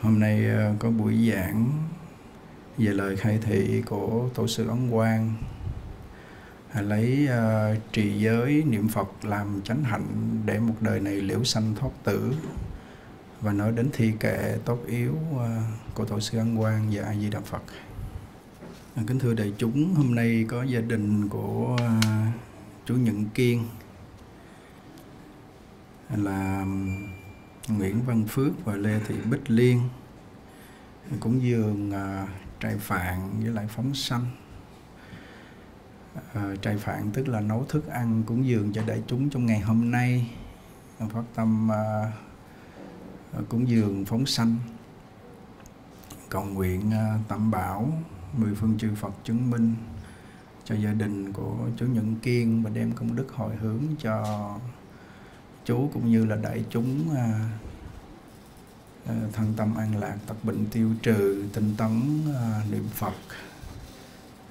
Hôm nay ờ, có buổi giảng về lời khai thị của Tổ sư Ấn Quang lấy uh, trì giới niệm Phật làm chánh hạnh để một đời này liễu sanh thoát tử và nói đến thi kệ tốt yếu uh, của Tổ sư Ấn Quang và A Di Đà Phật. À, kính thưa đại chúng, hôm nay có gia đình của uh, chú Nhận Kiên là Nguyễn Văn Phước và Lê Thị Bích Liên cũng dường à, trai phạn với lại phóng sanh. À, trai phạn tức là nấu thức ăn cũng dường cho đại chúng trong ngày hôm nay. Phát tâm à, à cũng dường phóng sanh. Cầu nguyện à, tạm bảo mười phương chư Phật chứng minh cho gia đình của chú Nhận Kiên và đem công đức hồi hướng cho chú cũng như là đại chúng à, à thân tâm an lạc tật bệnh tiêu trừ tinh tấn à, niệm phật.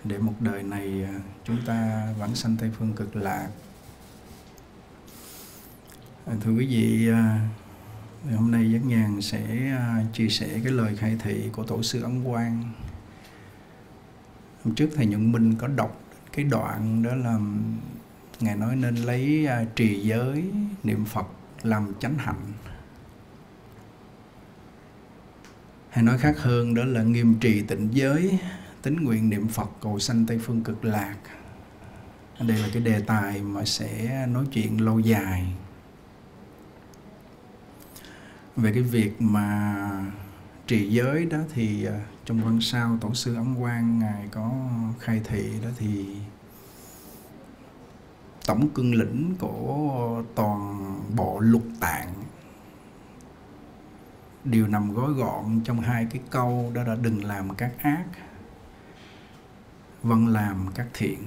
Để một đời này à, chúng ta vãng sanh tây phương cực lạc. À, thưa quý vị à, hôm nay giác nhàn sẽ à, chia sẻ cái lời khai thị của tổ sư ấn quang. Hôm trước thầy nhuận minh có đọc cái đoạn đó là ngài nói nên lấy uh, trì giới niệm phật làm chánh hạnh. Hay nói khác hơn đó là nghiêm trì tịnh giới tính nguyện niệm phật cầu sanh tây phương cực lạc. Đây là cái đề tài mà sẽ nói chuyện lâu dài. Về cái việc mà trì giới đó thì à, trong văn sao tổ sư ấn quang ngài có khai thị đó thì tổng cương lĩnh của toàn bộ lục tạng. Đều nằm gói gọn trong hai cái câu đó là đừng làm các ác vâng làm các thiện.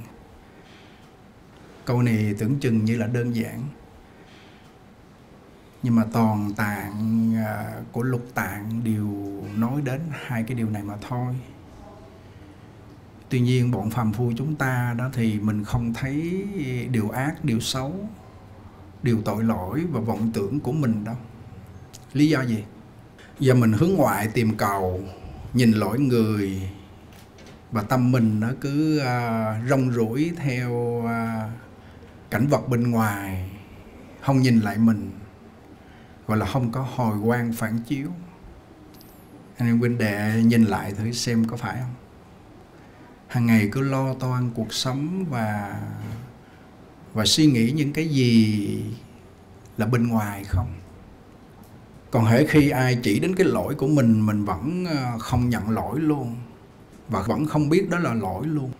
Câu này tưởng chừng như là đơn giản, nhưng mà toàn tạng à, của lục tạng đều nói đến hai cái điều này mà thôi tuy nhiên bọn phàm phu chúng ta đó thì mình không thấy điều ác điều xấu điều tội lỗi và vọng tưởng của mình đâu. Lý do gì? Giờ mình hướng ngoại tìm cầu nhìn lỗi người và tâm mình nó cứ uh, rong rủi theo uh, cảnh vật bên ngoài không nhìn lại mình gọi là không có hồi quan phản chiếu. Anh em huynh đệ nhìn lại thử xem có phải không? Hàng ngày cứ lo toan cuộc sống và và suy nghĩ những cái gì là bên ngoài không? Còn hễ khi ai chỉ đến cái lỗi của mình mình vẫn ờ, không nhận lỗi luôn và vẫn không biết đó là lỗi luôn.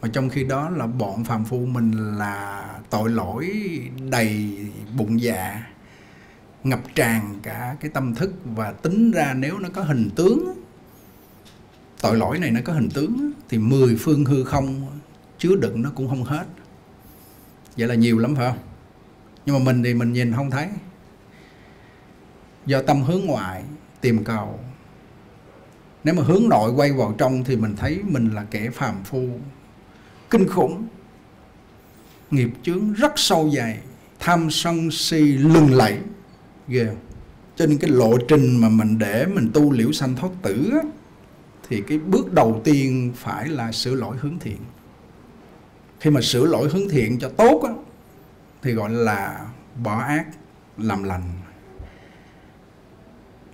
Và trong khi đó là bọn phàm phu mình là tội lỗi đầy bụng dạ ngập tràn cả cái tâm thức và tính ra nếu nó có hình tướng tội lỗi này nó có hình tướng thì mười phương hư không chứa đựng nó cũng không hết. Vậy là nhiều lắm phải không? Nhưng mà mình thì mình nhìn không thấy. Do tâm hướng ngoại tìm cầu. Nếu mà hướng nội quay vào trong thì mình thấy mình là kẻ phàm phu kinh khủng nghiệp chướng rất sâu dày tham sân si lừng lẫy. Ghê cho nên cái lộ trình mà mình để mình tu liễu sanh thoát tử á, thì cái bước đầu tiên phải là sửa lỗi hướng thiện. Khi mà sửa lỗi hướng thiện cho tốt á, thì gọi là bỏ ác làm lành.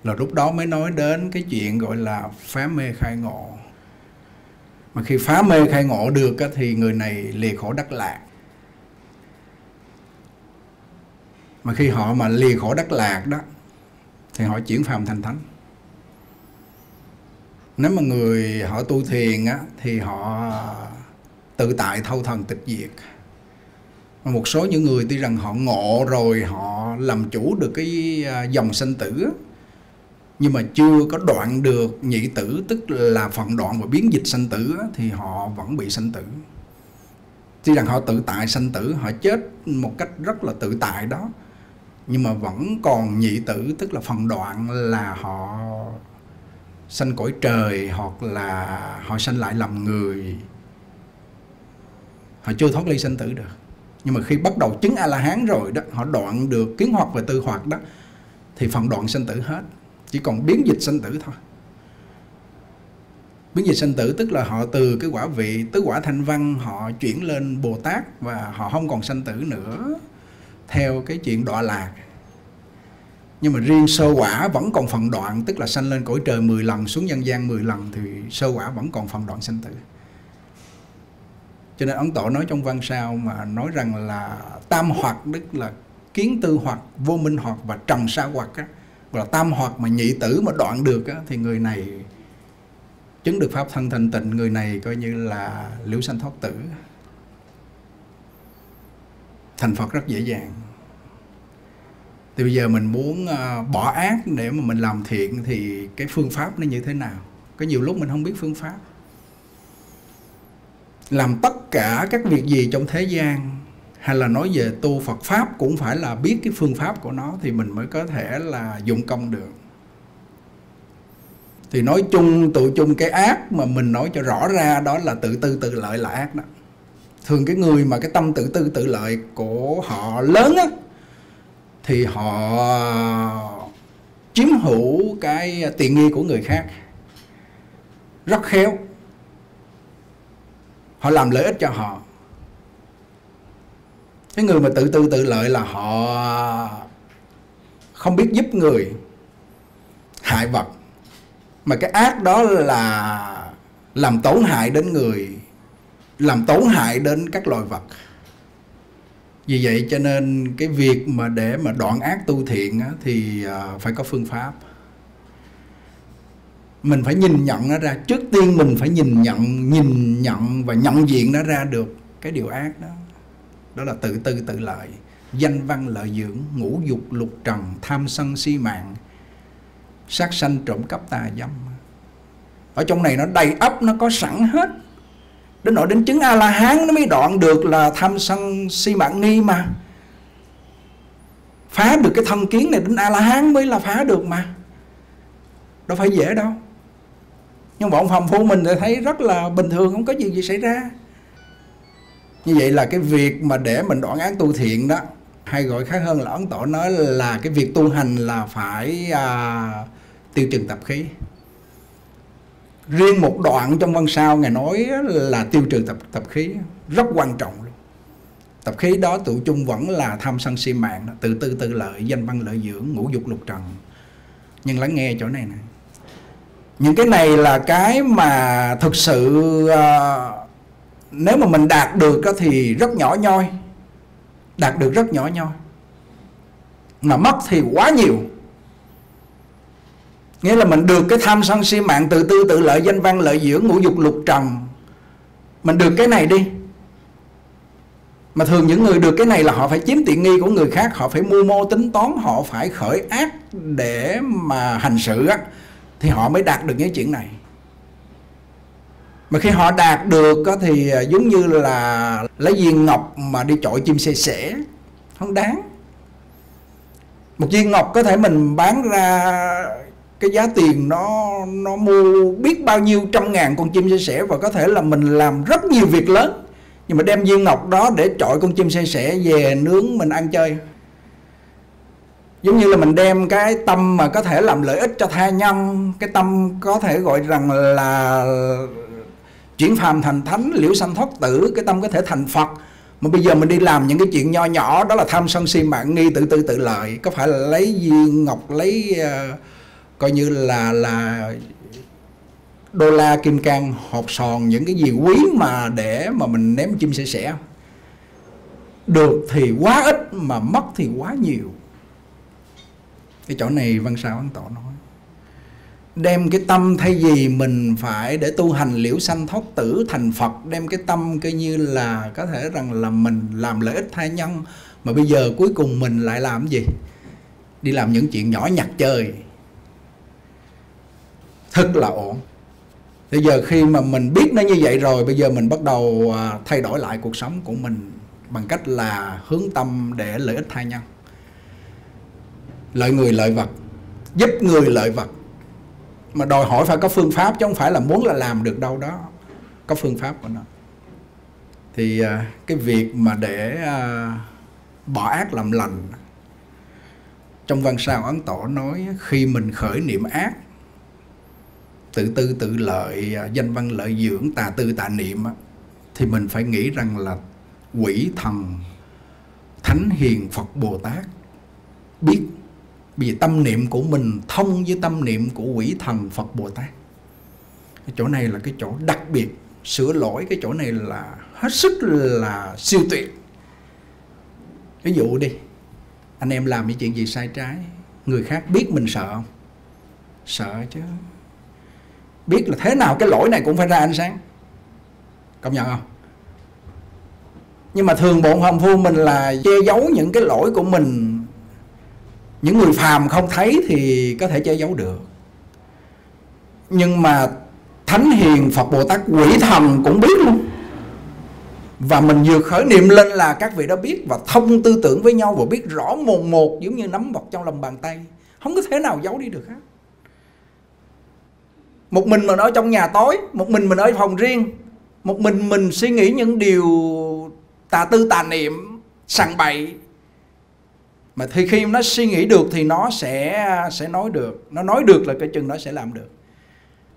Là lúc đó mới nói đến cái chuyện gọi là phá mê khai ngộ. Mà khi phá mê khai ngộ được á, thì người này lìa khổ đắc lạc mà khi họ mà lìa khổ đắc lạc đó thì họ chuyển phàm thành thánh nếu mà người họ tu thiền á, thì họ tự tại thâu thần tịch diệt. Một số những người tuy rằng họ ngộ rồi, họ làm chủ được cái à, dòng sanh tử nhưng mà chưa có đoạn được nhị tử, tức là phần đoạn và biến dịch sanh tử thì họ vẫn bị sanh tử. Tuy rằng họ tự tại sanh tử, họ chết một cách rất là tự tại đó, nhưng mà vẫn còn nhị tử, tức là phần đoạn là họ sanh cõi trời hoặc là họ sanh lại làm người. Họ chưa thoát ly sanh tử được. Nhưng mà khi bắt đầu chứng a la hán rồi đó, họ đoạn được kiến hoặc và tư hoặc đó, thì phần đoạn sanh tử hết. Chỉ còn biến dịch sanh tử thôi. Biến dịch sanh tử tức là họ từ cái quả vị, tứ quả thanh văn, họ chuyển lên bồ tát và họ không còn sanh tử nữa theo cái chuyện đọa lạc nhưng mà riêng sơ quả vẫn còn phần đoạn tức là sanh lên cõi trời 10 lần xuống nhân gian 10 lần thì sơ quả vẫn còn phần đoạn sanh tử. Cho nên ấn tổ nói trong văn sao mà nói rằng là tam hoạt tức là kiến tư hoặc vô minh hoặc và trần sa hoặc á và tam hoặc mà nhị tử mà đoạn được á, thì người này chứng được pháp thân thành tịnh người này coi như là liễu sanh thoát tử. Thành phật rất dễ dàng thì bây giờ mình muốn ờ, bỏ ác để mà mình làm thiện thì cái phương pháp nó như thế nào? Có nhiều lúc mình không biết phương pháp. Làm tất cả các việc gì trong thế gian hay là nói về tu Phật pháp cũng phải là biết cái phương pháp của nó thì mình mới có thể là dụng công được. Thì nói chung, tụ chung cái ác mà mình nói cho rõ ra đó là tự tư tự lợi là ác đó. Thường cái người mà cái tâm tự tư tự lợi của họ lớn á thì họ chiếm hữu cái tiện nghi của người khác. Rất khéo. Họ làm lợi ích cho họ. Cái người mà tự tư tự lợi là họ không biết giúp người, hại vật. Mà cái ác đó là làm tổn hại đến người, làm tổn hại đến các loài vật vì vậy cho nên cái việc mà để mà đoạn ác tu thiện á, thì à, phải có phương pháp. Mình phải nhìn nhận nó ra. Trước tiên mình phải nhìn nhận nhìn nhận và nhận diện nó ra được cái điều ác đó. Đó là tự tư tự lợi danh văn lợi dưỡng ngũ dục lục trần tham sân si mạng sát sanh trộm cắp tà dâm. Ở trong này nó đầy ấp nó có sẵn hết đến nỗi đến chứng a la hán nó mới đoạn được là tham sân si mạng nghi mà. Phá được cái thân kiến này đến a la hán mới là phá được mà. Đâu phải dễ đâu. Nhưng bọn phàm phu mình thì thấy rất là bình thường không có gì gì xảy ra. Như vậy là cái việc mà để mình đoạn án tu thiện đó hay gọi khác hơn là ấn tổ nói là cái việc tu hành là phải à, tiêu trừng tập khí riêng một đoạn trong văn sao ngài nói là tiêu trừ tập tập khí rất quan trọng luôn. Tập khí đó tụ chung vẫn là tham sân si mạng tự tư tự lợi danh văn lợi dưỡng ngũ dục lục trần. Nhưng lắng nghe chỗ này nè. Những cái này là cái mà thực sự uh, nếu mà mình đạt được thì rất nhỏ nhoi. Đạt được rất nhỏ nhoi. Mà mất thì quá nhiều nghĩa là mình được cái tham sân si mạng, tự tư, tự lợi, danh văn, lợi dưỡng, ngũ dục, lục trần. Mình được cái này đi. Mà thường những người được cái này là họ phải chiếm tiện nghi của người khác, họ phải mưu mô tính toán, họ phải khởi ác để mà hành sự á, thì họ mới đạt được những chuyện này. Mà khi họ đạt được thì à, giống như là lấy viên ngọc mà đi chọi chim xe sẻ, không đáng. Một viên ngọc có thể mình bán ra cái giá tiền nó nó mua biết bao nhiêu trăm ngàn con chim xe sẻ và có thể là mình làm rất nhiều việc lớn. Nhưng mà đem viên ngọc đó để trọi con chim xe sẻ về nướng mình ăn chơi. Giống như là mình đem cái tâm mà có thể làm lợi ích cho tha nhân cái tâm có thể gọi rằng là chuyển phàm thành thánh liễu sanh thoát tử cái tâm có thể thành phật. Mà bây giờ mình đi làm những cái chuyện nho nhỏ đó là tham sân si mạng nghi tự tư tự lợi. Có phải là lấy viên ngọc lấy uh, coi như là là đô la kim cang hộp sòn những cái gì quý mà để mà mình ném chim sẻ sẻ. Được thì quá ít mà mất thì quá nhiều. Cái chỗ này văn sao ấn tổ nói, đem cái tâm thay vì mình phải để tu hành liễu sanh thoát tử thành Phật, đem cái tâm coi như là có thể rằng là mình làm lợi ích thai nhân, mà bây giờ cuối cùng mình lại làm gì? Đi làm những chuyện nhỏ nhặt chơi thật là ổn. Bây giờ khi mà mình biết nó như vậy rồi, bây giờ mình bắt đầu à, thay đổi lại cuộc sống của mình bằng cách là hướng tâm để lợi ích thai nhân. Lợi người, lợi vật, giúp người, lợi vật. Mà đòi hỏi phải có phương pháp chứ không phải là muốn là làm được đâu đó, có phương pháp của nó. Thì à, cái việc mà để à, bỏ ác làm lành, trong văn sao ấn tổ nói khi mình khởi niệm ác tự tư, tự lợi à, danh văn lợi dưỡng, tà tư, tà niệm thì mình phải nghĩ rằng là quỷ thần, thánh hiền phật bồ tát biết vì tâm niệm của mình thông với tâm niệm của quỷ thần phật bồ tát. Cái chỗ này là cái chỗ đặc biệt, sửa lỗi cái chỗ này là hết sức là siêu tuyệt. Ví dụ đi, anh em làm những chuyện gì sai trái, người khác biết mình sợ không? Sợ chứ biết là thế nào cái lỗi này cũng phải ra ánh sáng. Công nhận không? Nhưng mà thường bộ hầm phu mình là che giấu những cái lỗi của mình. Những người phàm không thấy thì có thể che giấu được. Nhưng mà thánh hiền phật bồ tát quỷ thần cũng biết luôn. Và mình vừa khởi niệm lên là các vị đã biết và thông tư tưởng với nhau và biết rõ mồn một giống như nắm vật trong lòng bàn tay. Không có thể nào giấu đi được hết một mình mình ở trong nhà tối một mình mình ở phòng riêng một mình mình suy nghĩ những điều tà tư tà niệm sằng bậy. Mà thì khi nó suy nghĩ được thì nó sẽ sẽ nói được. Nó nói được là cái chừng nó sẽ làm được.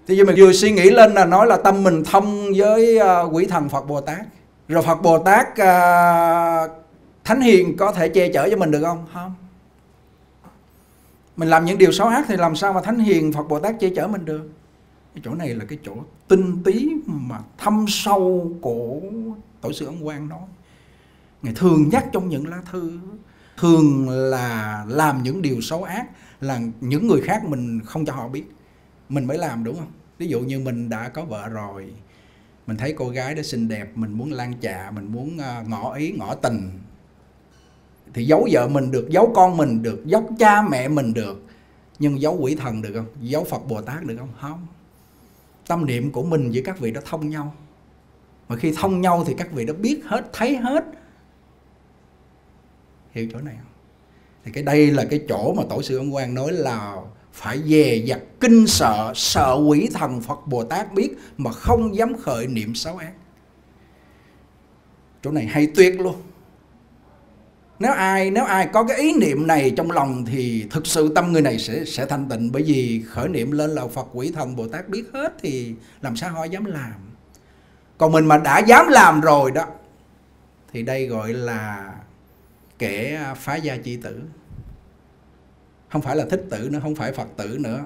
Thì giờ mình vừa suy nghĩ lên là nói là tâm mình thông với à, quỷ thần Phật Bồ Tát. Rồi Phật Bồ Tát uh, Thánh Hiền có thể che chở cho mình được không? Không. Mình làm những điều xấu ác thì làm sao mà Thánh Hiền Phật Bồ Tát che chở mình được? Cái chỗ này là cái chỗ tinh tí mà thâm sâu của tổ sư ông Quang nói. Ngài thường nhắc trong những lá thư, Thường là làm những điều xấu ác Là những người khác mình không cho họ biết. Mình mới làm, đúng không? Ví dụ như mình đã có vợ rồi, Mình thấy cô gái đó xinh đẹp, Mình muốn lan chạ Mình muốn à, ngỏ ý, ngỏ tình, Thì giấu vợ mình được, Giấu con mình được, Giấu cha mẹ mình được. Nhưng giấu quỷ thần được không? Giấu Phật Bồ Tát được không? Không. Tâm niệm của mình với các vị đã thông nhau. Mà khi thông nhau thì các vị đã biết hết, Thấy hết. Hiểu chỗ này không? Thì cái đây là cái chỗ mà tổ sư ông quan nói là phải dè dặt, kinh sợ sợ quỷ thần phật bồ tát biết mà không dám khởi niệm xấu ác. Chỗ này hay tuyệt luôn nếu ai nếu ai có cái ý niệm này trong lòng thì thực sự tâm người này sẽ sẽ thanh tịnh. Bởi vì khởi niệm lên là Phật quỷ thần Bồ Tát biết hết thì làm sao họ dám làm? Còn mình mà đã dám làm rồi đó, thì đây gọi là kẻ phá gia chi tử. Không phải là thích tử nữa, không phải phật tử nữa.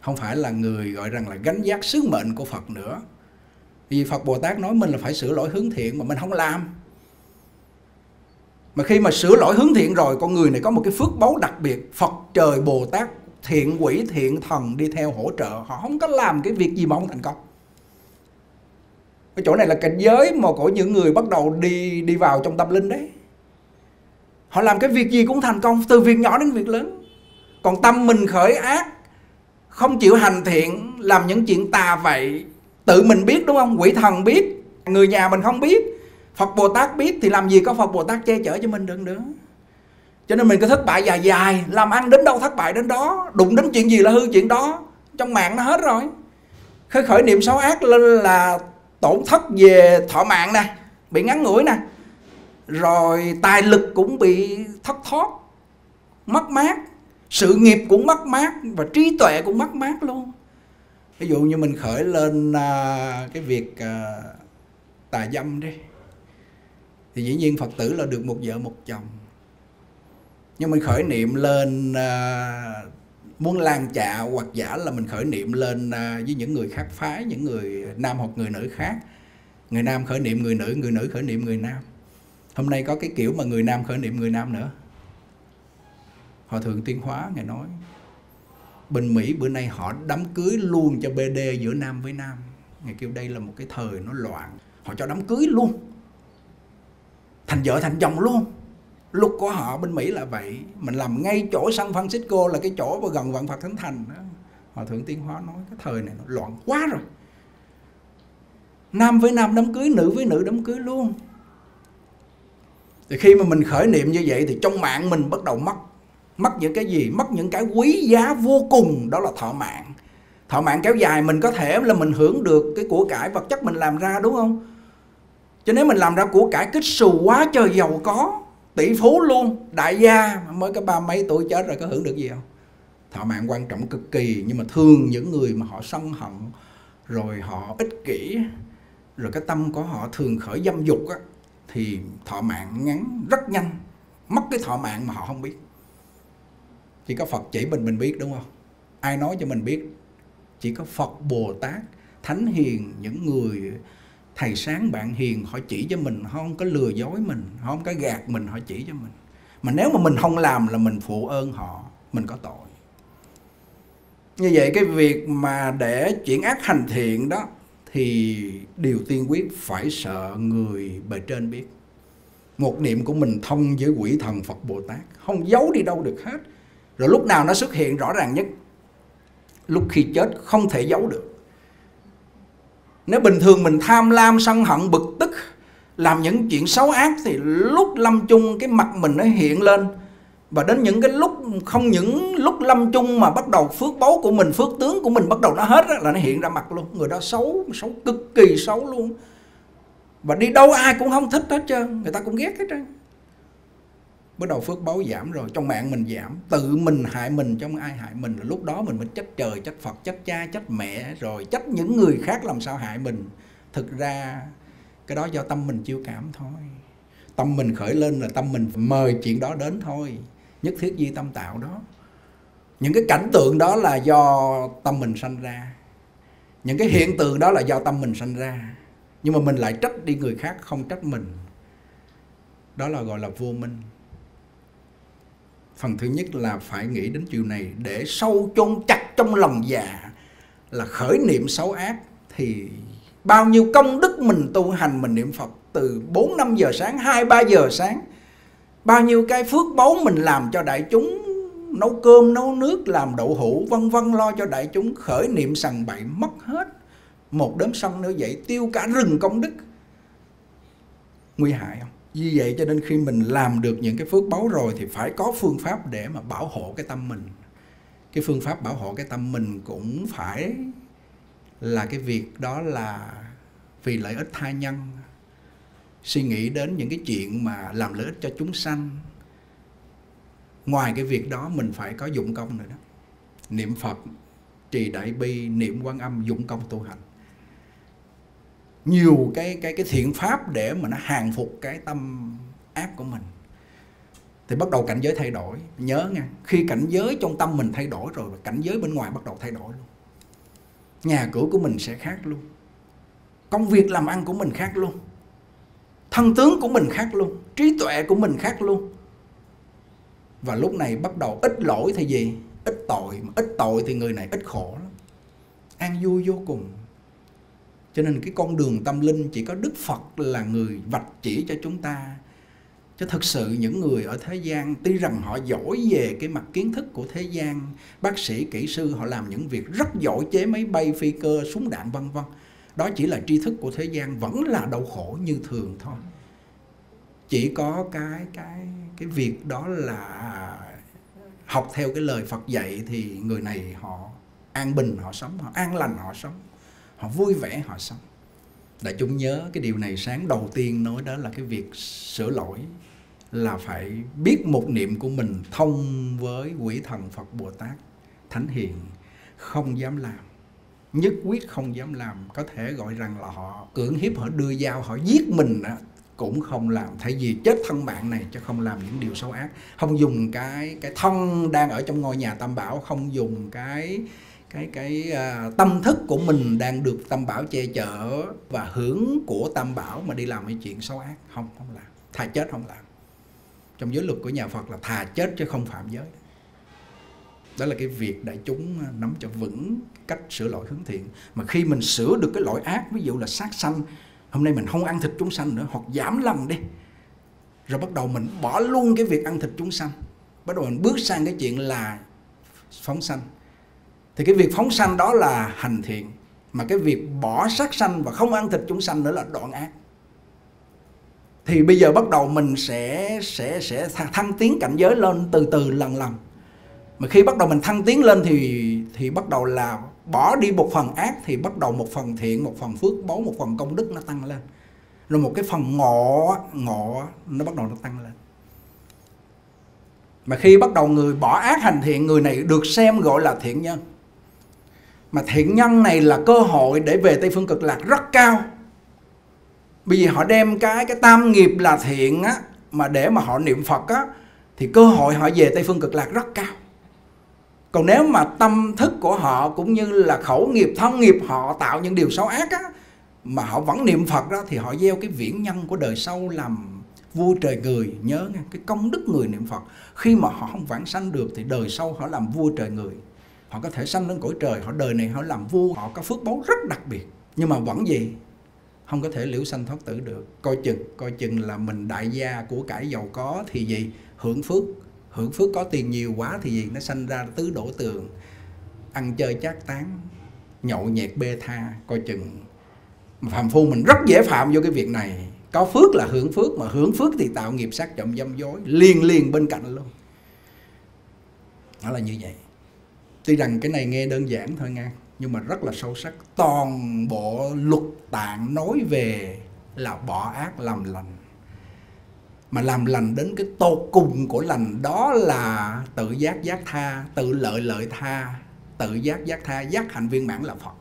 Không phải là người gọi rằng là gánh giác sứ mệnh của phật nữa. Vì phật bồ tát nói mình là phải sửa lỗi hướng thiện mà mình không làm mà khi mà sửa lỗi hướng thiện rồi, con người này có một cái phước báu đặc biệt. Phật trời bồ tát, thiện quỷ, thiện thần đi theo hỗ trợ. Họ không có làm cái việc gì mà không thành công. Cái chỗ này là cảnh giới mà của những người bắt đầu đi đi vào trong tâm linh đấy. Họ làm cái việc gì cũng thành công, từ việc nhỏ đến việc lớn. Còn tâm mình khởi ác, không chịu hành thiện, làm những chuyện tà vậy. Tự mình biết, đúng không? Quỷ thần biết, người nhà mình không biết phật bồ tát biết thì làm gì có phật bồ tát che chở cho mình được nữa. Cho nên mình cứ thất bại dài dài làm ăn đến đâu thất bại đến đó đụng đến chuyện gì là hư chuyện đó trong mạng nó hết rồi. Khởi khởi niệm xấu ác lên là tổn thất về thọ mạng nè bị ngắn ngủi nè. Rồi tài lực cũng bị thất thoát mất mát sự nghiệp cũng mất mát và trí tuệ cũng mất mát luôn. Ví dụ như mình khởi lên à, cái việc à, tà dâm đi thì dĩ nhiên phật tử là được một vợ một chồng. Nhưng mình khởi niệm lên à, muốn lan trạ hoặc giả là mình khởi niệm lên à, với những người khác phái những người nam hoặc người nữ khác. Người nam khởi niệm người nữ người nữ khởi niệm người nam. Hôm nay có cái kiểu mà người nam khởi niệm người nam nữa. Hòa thượng tiên hóa ngài nói bên mỹ bữa nay họ đám cưới luôn cho bd giữa nam với nam. Ngài kêu đây là một cái thời nó loạn. Họ cho đám cưới luôn thành vợ thành chồng luôn. Lúc của họ bên mỹ là vậy. Mình làm ngay chỗ san francisco là cái chỗ mà gần vạn phật thánh thành đó. Hòa thượng tiên hóa nói cái thời này nó loạn quá rồi. Nam với nam đám cưới, nữ với nữ đám cưới luôn. Thì khi mà mình khởi niệm như vậy thì trong mạng mình bắt đầu mất. Mất những cái gì? Mất những cái quý giá vô cùng. Đó là thọ mạng. Thọ mạng kéo dài, mình có thể là mình hưởng được cái của cải vật chất mình làm ra, đúng không? Cho nên mình làm ra của cải kích xù quá trời giàu có. Tỷ phú luôn. Đại gia mới có ba mấy tuổi chết rồi có hưởng được gì không? Thọ mạng quan trọng cực kỳ nhưng mà thường những người mà họ sân hận rồi họ ích kỷ rồi cái tâm của họ thường khởi dâm dục á, thì thọ mạng ngắn rất nhanh. Mất cái thọ mạng mà họ không biết. Chỉ có phật chỉ mình mình biết đúng không? Ai nói cho mình biết? Chỉ có phật bồ tát thánh hiền những người thầy sáng bạn hiền, họ chỉ cho mình, họ không có lừa dối mình, họ không có gạt mình, họ chỉ cho mình. Mà nếu mà mình không làm là mình phụ ơn họ, mình có tội. Như vậy cái việc mà để chuyển ác hành thiện đó, thì điều tiên quyết phải sợ người bề trên biết. Một niệm của mình thông với quỷ thần Phật Bồ Tát, không giấu đi đâu được hết. Rồi lúc nào nó xuất hiện, rõ ràng nhất. Lúc khi chết không thể giấu được nếu bình thường mình tham lam sân hận bực tức làm những chuyện xấu ác thì lúc lâm chung cái mặt mình nó hiện lên. Và đến những cái lúc không những lúc lâm chung mà bắt đầu phước báu của mình phước tướng của mình bắt đầu nó hết đó, là nó hiện ra mặt luôn. Người đó xấu xấu cực kỳ xấu luôn. Và đi đâu ai cũng không thích hết trơn người ta cũng ghét hết trơn bắt đầu phước báo giảm rồi, trong mạng mình giảm. Tự mình hại mình trong ai hại mình. Là lúc đó mình mới trách trời, trách phật, trách cha, trách mẹ rồi trách những người khác làm sao hại mình. Thực ra cái đó do tâm mình chiêu cảm thôi. Tâm mình khởi lên là tâm mình mời chuyện đó đến thôi. Nhất thiết di tâm tạo đó. Những cái cảnh tượng đó là do tâm mình sanh ra. Những cái hiện tượng đó là do tâm mình sanh ra. Nhưng mà mình lại trách đi người khác, không trách mình. Đó là gọi là vô minh phần thứ nhất là phải nghĩ đến chiều này để sâu chôn chặt trong lòng già là khởi niệm xấu ác thì bao nhiêu công đức mình tu hành mình niệm Phật từ 4 5 giờ sáng, 2 3 giờ sáng. Bao nhiêu cái phước báu mình làm cho đại chúng nấu cơm, nấu nước, làm đậu hũ vân vân lo cho đại chúng khởi niệm sằng bậy mất hết. Một đốm xong nữa vậy tiêu cả rừng công đức. Nguy hại không? Vì vậy cho nên khi mình làm được những cái phước báu rồi thì phải có phương pháp để mà bảo hộ cái tâm mình. Cái phương pháp bảo hộ cái tâm mình cũng phải là cái việc đó là vì lợi ích tha nhân. Suy nghĩ đến những cái chuyện mà làm lợi ích cho chúng sanh, ngoài cái việc đó mình phải có dụng công nữa đó. Niệm phật, trì đại bi, niệm quan âm, dụng công tu hành nhiều cái cái cái thiện pháp để mà nó hàng phục cái tâm ác của mình. Thì bắt đầu cảnh giới thay đổi. Nhớ nha, khi cảnh giới trong tâm mình thay đổi rồi, cảnh giới bên ngoài bắt đầu thay đổi luôn. Nhà cửa của mình sẽ khác luôn. Công việc làm ăn của mình khác luôn. Thân tướng của mình khác luôn. Trí tuệ của mình khác luôn. Và lúc này bắt đầu ít lỗi thì gì? Ít tội. Mà ít tội thì người này ít khổ lắm. An vui vô cùng cho nên cái con đường tâm linh chỉ có đức phật là người vạch chỉ cho chúng ta. Chứ thực sự những người ở thế gian, tuy rằng họ giỏi về cái mặt kiến thức của thế gian, bác sĩ, kỹ sư họ làm những việc rất giỏi, chế máy bay, phi cơ, súng đạn, vân vân. Đó chỉ là tri thức của thế gian, vẫn là đau khổ như thường thôi. Chỉ có cái cái cái việc đó là học theo cái lời Phật dạy thì người này họ an bình, họ sống, họ an lành, họ sống họ vui vẻ, họ sống. Đại chúng nhớ cái điều này sáng đầu tiên nói đó là cái việc sửa lỗi là phải biết một niệm của mình thông với quỷ thần Phật Bồ Tát, Thánh Hiền, không dám làm. Nhất quyết không dám làm, có thể gọi rằng là họ cưỡng hiếp, họ đưa dao, họ giết mình cũng không làm. Thay vì chết thân mạng này chứ không làm những điều xấu ác. Không dùng cái cái thân đang ở trong ngôi nhà tam bảo, không dùng cái cái cái uh, tâm thức của mình đang được tam bảo che chở và hướng của tam bảo mà đi làm cái chuyện xấu ác không không làm. Thà chết không làm. Trong giới luật của nhà Phật là thà chết chứ không phạm giới. Đó là cái việc đại chúng à, nắm cho vững cách sửa lỗi hướng thiện. Mà khi mình sửa được cái lỗi ác ví dụ là sát sanh hôm nay mình không ăn thịt chúng sanh nữa hoặc giảm lần đi rồi bắt đầu mình bỏ luôn cái việc ăn thịt chúng sanh. Bắt đầu mình bước sang cái chuyện là phóng sanh thì cái việc phóng sanh đó là hành thiện, mà cái việc bỏ sát sanh và không ăn thịt chúng sanh nữa là đoạn ác. Thì bây giờ bắt đầu mình sẽ sẽ sẽ thăng tiến cảnh giới lên từ từ, lần lần. Mà khi bắt đầu mình thăng tiến lên thì thì bắt đầu là bỏ đi một phần ác, thì bắt đầu một phần thiện, một phần phước báu, một phần công đức nó tăng lên. Rồi một cái phần ngộ ngộ nó bắt đầu nó tăng lên. Mà khi bắt đầu người bỏ ác hành thiện, người này được xem gọi là thiện nhân mà thiện nhân này là cơ hội để về tây phương cực lạc rất cao. Bởi vì họ đem cái cái tam nghiệp là thiện á, mà để mà họ niệm phật á, thì cơ hội họ về tây phương cực lạc rất cao. Còn nếu mà tâm thức của họ cũng như là khẩu nghiệp, thân nghiệp họ tạo những điều xấu ác á, mà họ vẫn niệm phật đó, thì họ gieo cái viễn nhân của đời sau làm vua trời người. Nhớ nghe, cái công đức người niệm phật. Khi mà họ không vãng sanh được, thì đời sau họ làm vua trời người họ có thể sanh lên cõi trời, họ đời này họ làm vua, họ có phước báu rất đặc biệt. Nhưng mà vẫn gì không có thể liễu sanh thoát tử được. Coi chừng coi chừng là mình đại gia của cải giàu có thì gì? Hưởng phước. Hưởng phước có tiền nhiều quá thì gì? Nó sanh ra tứ đổ tường. Ăn chơi chát tán, nhậu nhẹt bê tha, coi chừng. Phạm phu mình rất dễ phạm vô cái việc này. Có phước là hưởng phước, mà hưởng phước thì tạo nghiệp sát trộm dâm dối liền liền bên cạnh luôn. Nó là như vậy tuy rằng cái này nghe đơn giản thôi nha, nhưng mà rất là sâu sắc. Toàn bộ luật tạng nói về là bỏ ác làm lành. Mà làm lành đến cái tột cùng của lành đó là tự giác giác tha, tự lợi lợi tha, tự giác giác tha, giác hạnh viên mãn là phật.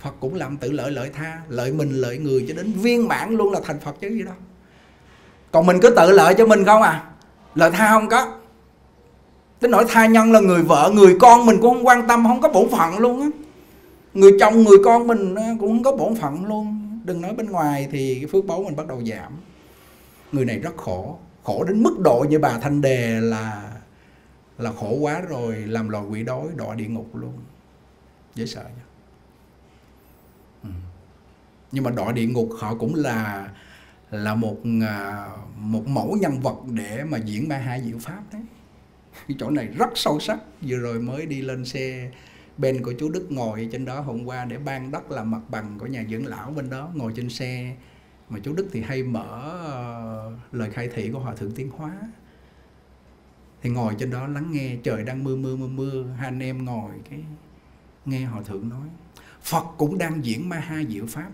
Phật cũng làm tự lợi lợi tha, lợi mình, lợi người cho đến viên mãn luôn là thành phật chứ gì đâu còn mình cứ tự lợi cho mình không à? Lợi tha không có tới nỗi tha nhân là người vợ, người con mình cũng không quan tâm, không có bổn phận luôn á. Người chồng, người con mình ờ, cũng không có bổn phận luôn. Đừng nói bên ngoài thì cái phước báu mình bắt đầu giảm. Người này rất khổ khổ đến mức độ như bà thanh đề là là khổ quá rồi, làm lò quỷ đói, đọa địa ngục luôn. Dễ sợ nhá ừ. nhưng mà đọa địa ngục họ cũng là là một à, một mẫu nhân vật để mà diễn ma hai diệu pháp đấy cái chỗ này rất sâu sắc. Vừa rồi mới đi lên xe bên của chú Đức ngồi trên đó hôm qua để ban đất làm mặt bằng của nhà dưỡng lão bên đó. Ngồi trên xe mà chú Đức thì hay mở uh, lời khai thị của Hòa Thượng Tiến Hóa. Thì ngồi trên đó lắng nghe trời đang mưa mưa mưa mưa. Hai anh em ngồi cái nghe Hòa Thượng nói Phật cũng đang diễn ma ha diệu pháp